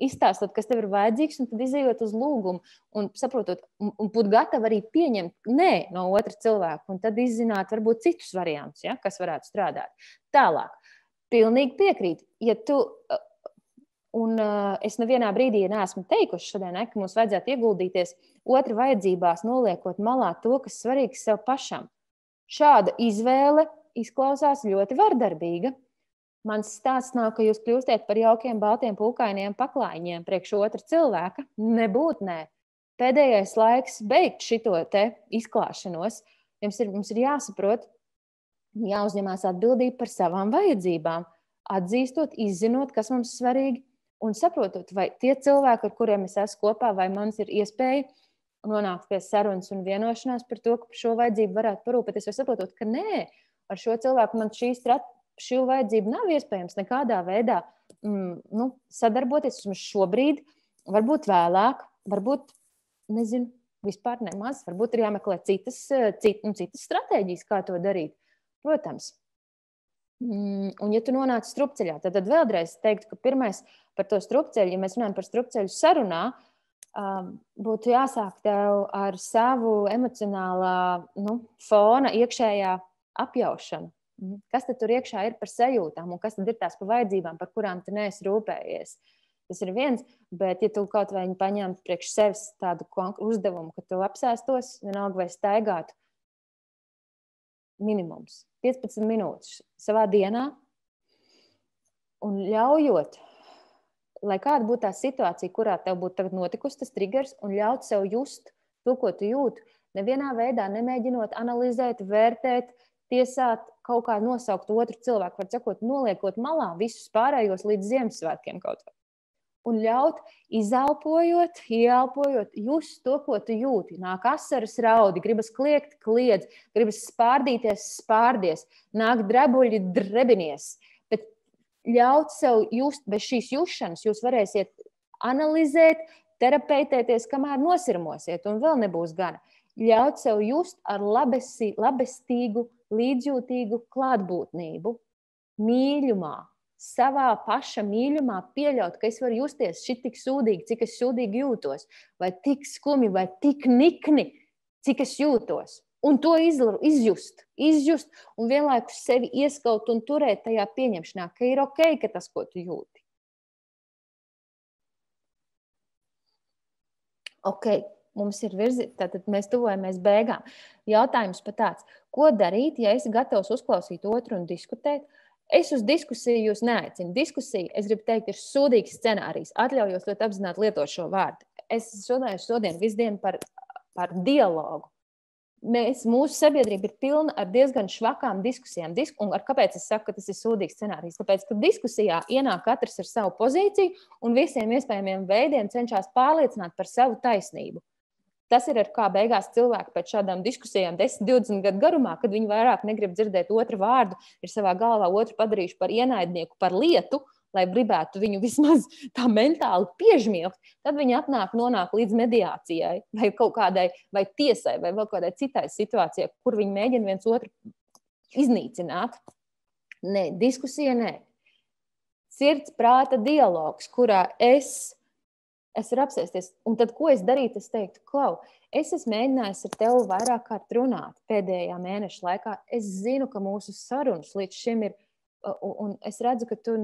izstāstot, kas tev ir vajadzīgs, un tad izējot uz lūgumu, un saprotot, un, un būt gatavi arī pieņemt nē no otra cilvēka, un tad izzināt, varbūt citus variantus, ja, kas varētu strādāt. Tālāk, pilnīgi piekrīt. Ja tu, un uh, es nevienā brīdī neesmu teikuši šodien, ne, ka mums vajadzētu ieguldīties otra vajadzībās, noliekot malā to, kas svarīgs sev pašam. Šāda izvēle izklausās ļoti vardarbīga. Mans stāsts nav, ka jūs kļūstat par jaukiem, baltiem, pūkainiem paklājiņiem priekš otra cilvēka. Nebūt nē. Pēdējais laiks beigt šo izklāšanos. Jums ir, mums ir jāsaprot, jāuzņemās atbildība par savām vajadzībām, atzīstot, izzinot, kas mums ir svarīgi, un saprotot, vai tie cilvēki, ar kuriem es esmu kopā, vai man ir iespēja nonākt pie sarunas un vienošanās par to, ka par šo vajadzību varētu parūpēties, vai saprotot, ka nē, ar šo cilvēku man šī, strat, šī vajadzība nav iespējams nekādā veidā mm, nu, sadarboties vismaz šobrīd, varbūt vēlāk, varbūt nezinu, vispār nemaz. Varbūt ir jāmeklē citas, cit, nu, citas stratēģijas, kā to darīt. Protams. Mm, un, ja tu nonāc strupceļā, tad, tad vēlreiz teiktu, ka pirmais par to strupceļu, ja mēs runājam par strupceļu sarunā, um, būtu jāsāk tev ar savu emocionālā nu, fona iekšējā apjaušanu. Kas tur iekšā ir par sajūtām, un kas tad ir tās par vajadzībām, par kurām tu neesi rūpējies? Tas ir viens, bet, ja tu kaut vai paņemtu priekš sevis tādu uzdevumu, ka tu apsēstos, vienalga vai staigātu, minimums 15 minūtes savā dienā, un ļaujot, lai kāda būtu tā situācija, kurā tev būtu notikusi tas triggers, un ļaut sev just to, ko tu jūti, nevienā veidā nemēģinot analizēt, vērtēt, tiesāt, kaut kā nosaukt otru cilvēku, var sakot, noliekot malā visus pārējos līdz Ziemassvētkiem kaut kā. Un ļaut, izelpojot, ieelpojot, just to, ko tu jūti. Nāk asaras raudi, gribas kliegt, kliedz, gribas spārdīties, spārdies, nāk drebuļi, drebinies. Bet ļaut sev just, bez šīs jušanas, jūs varēsiet analizēt, terapeitēties, kamēr nosirmosiet, un vēl nebūs gana. Ļaut sev just ar labesi, labestīgu, līdzjūtīgu klātbūtnību, mīļumā, savā paša mīļumā pieļaut, ka es varu justies tik sūdīgi, cik es sūdīgi jūtos, vai tik skumji, vai tik nikni, cik es jūtos. Un to izjust, izjust un vienlaikus sevi ieskaut un turēt tajā pieņemšanā, ka ir ok, ka tas, ko tu jūti. Ok, mums ir virzība, tātad mēs tuvojamies beigām. Jautājums pat tāds, ko darīt, ja esi gatavs uzklausīt otru un diskutēt, Es uz diskusiju jūs neaicinu. Diskusija, es gribu teikt, ir sūdīgs scenārijs. Atļaujos ļoti apzināti lietot šo vārdu. Es runāju šodien visu dienu par, par dialogu. Mēs, mūsu sabiedrība ir pilna ar diezgan švakām diskusijām. Disk un ar kāpēc es saku, ka tas ir sūdīgs scenārijs? Tāpēc, ka diskusijā ienāk katrs ar savu pozīciju un visiem iespējamiem veidiem cenšas pārliecināt par savu taisnību. Tas ir kā beigās cilvēki pēc šādām diskusijām, 10, 20 gadu garumā, kad viņi vairāk negrib dzirdēt otru vārdu, ir savā galvā otru padarījuši par ienaidnieku, par lietu, lai gribētu viņu vismaz tā mentāli piežmiegt. Tad viņi atnāk, nonāk līdz mediācijai, vai kaut kādai vai tiesai, vai vēl kādai citai situācijai, kur viņi mēģina viens otru iznīcināt. Nē, diskusija nē. Sirds prāta dialogs, kurā es es varu apsēsties. Un tad, ko es darītu? Es teiktu, klau, es esmu mēģinājis ar tevi vairāk kārt runāt pēdējā mēneša laikā. Es zinu, ka mūsu sarunas līdz šim ir, un es redzu, ka tu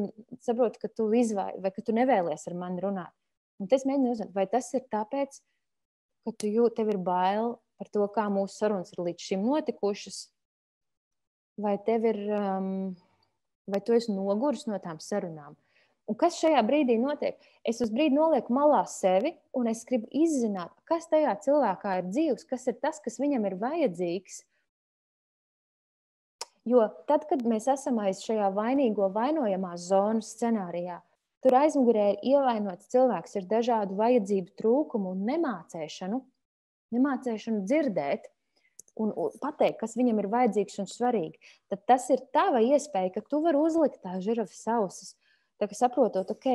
saproti, ka tu izvairi vai ka tu nevēlies ar mani runāt. Un es mēģinu uzzināt, vai tas ir tāpēc, ka tu jūt, tev ir bail par to, kā mūsu sarunas ir līdz šim notikušas, vai tev ir, um, vai tu esi noguris no tām sarunām. Un kas šajā brīdī notiek? Es uz brīdi nolieku malā sevi, un es gribu izzināt, kas tajā cilvēkā ir dzīves, kas ir tas, kas viņam ir vajadzīgs. Jo tad, kad mēs esam aiz šajā vainīgo, vainojamā zonas scenārijā, tur aizmugurē ir ievainots cilvēks ar dažādu vajadzību trūkumu un nemācēšanu, nemācēšanu dzirdēt un pateikt, kas viņam ir vajadzīgs un svarīgi. Tad tas ir tava iespēja, ka tu vari uzlikt tā žirafas ausis Tā kā saprotot, ok,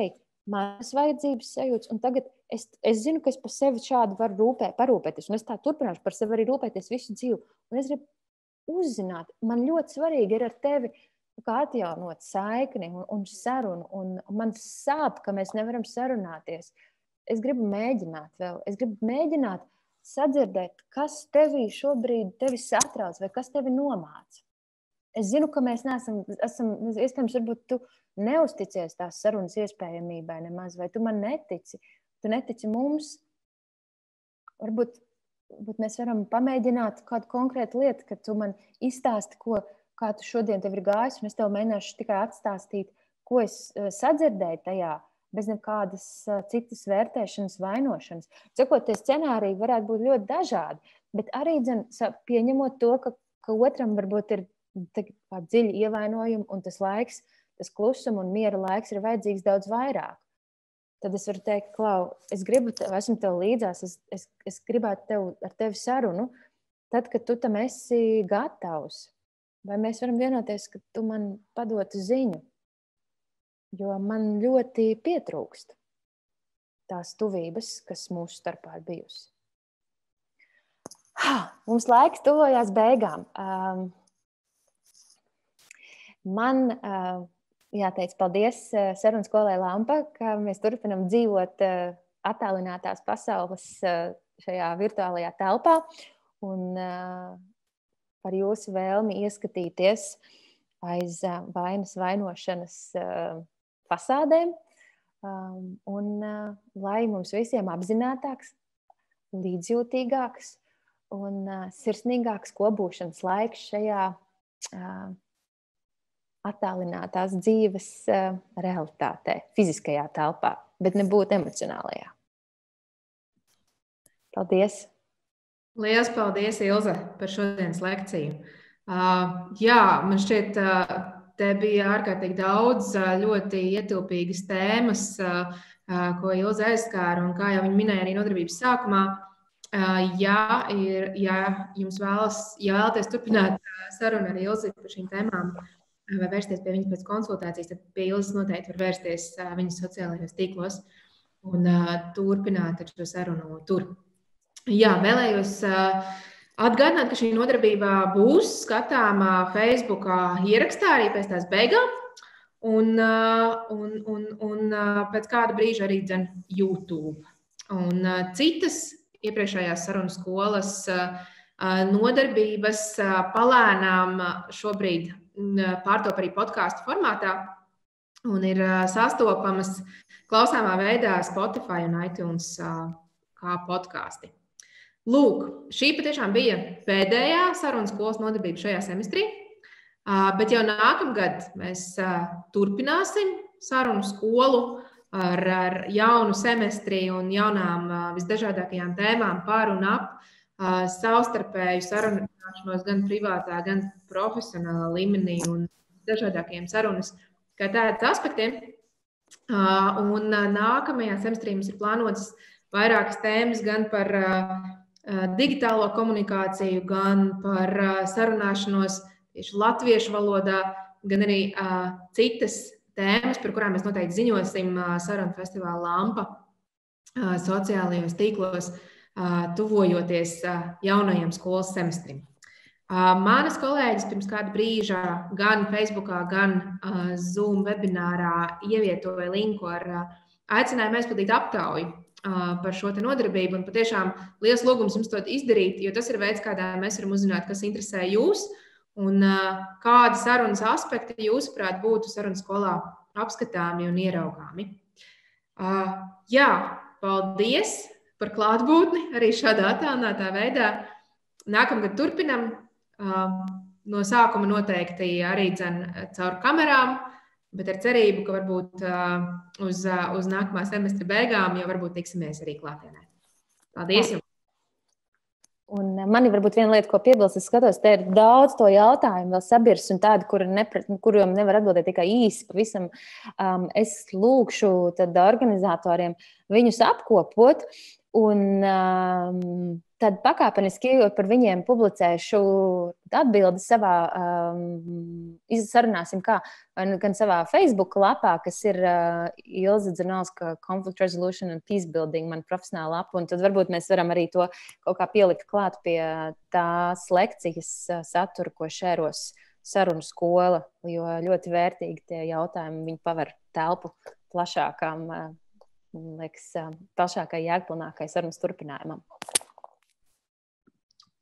manas vajadzības sajūtas, un tagad es, es zinu, ka es par sevi šādi varu rūpē, parūpēties, un es tā turpināšu par sevi arī rūpēties visu dzīvi. Un es gribu uzzināt, man ļoti svarīgi ir ar tevi atjaunot saikni un, un sarunu, un man sāp, ka mēs nevaram sarunāties. Es gribu mēģināt vēl, es gribu mēģināt sadzirdēt, kas tevī šobrīd tevi satrauc vai kas tevi nomāca. Es zinu, ka mēs neesam, esam, iespējams, varbūt tu neusticies tās sarunas iespējamībai nemaz, vai tu man netici, tu netici mums. Varbūt, varbūt mēs varam pamēģināt kādu konkrētu lietu, kad tu man izstāsti, ko, kā tu šodien tev ir gājis, un es tev mēģināšu tikai atstāstīt, ko es eh, sadzirdēju tajā, bez nekādas eh, citas vērtēšanas, vainošanas. Cikot, tie scenāriji varētu būt ļoti dažādi, bet arī dzen, pieņemot to, ka, ka otram varbūt ir dziļi ievainojumi, un tas laiks, tas klusuma un miera laiks ir vajadzīgs daudz vairāk. Tad es varu teikt, Klau, es gribu, tev, esmu tev līdzās, es, es, es gribētu tev, ar tevi sarunu, tad, kad tu tam esi gatavs. Vai mēs varam vienoties, ka tu man padotu ziņu? Jo man ļoti pietrūkst tās tuvības, kas mūsu starpā ir bijusi. Ha, mums laiks tuvojās beigām. Um, Man jāteic paldies Sarunas skolai Lampa, ka mēs turpinam dzīvot attālinātās pasaules šajā virtuālajā telpā un par jūsu vēlmi ieskatīties aiz vainas vainošanas fasādēm. Un lai mums visiem apzinātāks, līdzjūtīgāks un sirsnīgāks kopūšanas laiks šajā attālinātās dzīves uh, realitātē, fiziskajā telpā, bet nebūtu emocionālajā. Paldies! Lielas paldies, Ilze, par šodienas lekciju. Uh, jā, man šķiet, uh, te bija ārkārtīgi daudz uh, ļoti ietilpīgas tēmas, uh, uh, ko Ilze aizskāra, un kā jau viņa minēja arī nodarbības sākumā. Ja, ir, ja jums vēlas, ja vēlaties turpināt sarunu ar Ilzi par šīm tēmām, vai vērsties pie viņas pēc konsultācijas, tad pie Ilzas noteikti var vērsties viņas sociālajos tīklos un turpināt šo sarunu tur. Jā, vēlējos atgādināt, ka šī nodarbība būs skatāmā Facebook ierakstā arī pēc tās beigām. Un, un, un, un pēc kāda brīža arī dzen YouTube. Un citas iepriekšējās sarunas skolas nodarbības palēnām šobrīd pārtop arī podkāstu formātā un ir sastopamas klausāmā veidā Spotify un iTunes kā podkāsti. Lūk, šī patiešām bija pēdējā sarunas skolas nodarbība šajā semestrī. Bet jau nākamgad mēs turpināsim sarunu skolu ar, ar jaunu semestri un jaunām visdažādākajām tēmām par un ap savstarpēju sarunāšanos gan privātā, gan profesionālā līmenī un dažādākajiem sarunas kā tādas aspektiem. Un nākamajā semestrī mums ir plānotas vairākas tēmas gan par digitālo komunikāciju, gan par sarunāšanos tieši latviešu valodā, gan arī citas tēmas, par kurām mēs noteikti ziņosim sarunu festivāla lampa sociālajos tīklos, uh, tuvojoties jaunajam skolas semestrim. Manas kolēģis pirms kāda brīža gan Facebook, gan Zoom webinārā ievietoja linku ar aicinājumu aizpildīt aptauju par šo nodarbību. Un patiešām liels lūgums jums to izdarīt, jo tas ir veids, kādā mēs varam uzzināt, kas interesē jūs. Un kādi sarunas aspekti, jūsuprāt, būtu sarunas skolā apskatāmi un ieraugāmi? Jā, paldies par klātbūtni arī šādā attēlotā veidā. Nākamgad turpinam. No sākuma noteikti arī dzen caur kamerām, bet ar cerību, ka varbūt uz, uz nākamā semestra beigām jau varbūt tiksimies arī klātienē. Paldies! Jums. Un man ir viena lieta, ko piebilst. Es skatos, te ir daudz to jautājumu, vēl sabirs un tādu, kur nepre, kuriem nevar atbildēt tikai īsi. Pavisam um, es lūkšu organizatoriem viņus apkopot un um, tad pakāpeniski ejot par viņiem, publicēšu atbildi savā, um, izsarunāsim, kā gan savā Facebook lapā, kas ir uh, Ilza Dzernalska Conflict Resolution and Peace Building, man profesionāla lapa, un tad varbūt mēs varam arī to kaut kā pielikt klāt pie tās lekcijas uh, satura, ko šēros sarunu skola, jo ļoti vērtīgi tie jautājumi, viņi paver telpu plašākām, uh, liekas, uh, plašākai, jēgpilnākai sarunas turpinājumam.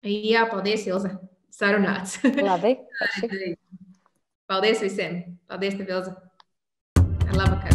Jā, paldies, Ilze. Sarunāts. Labi. paldies visiem. Paldies, tev, Ilze. Labvakar.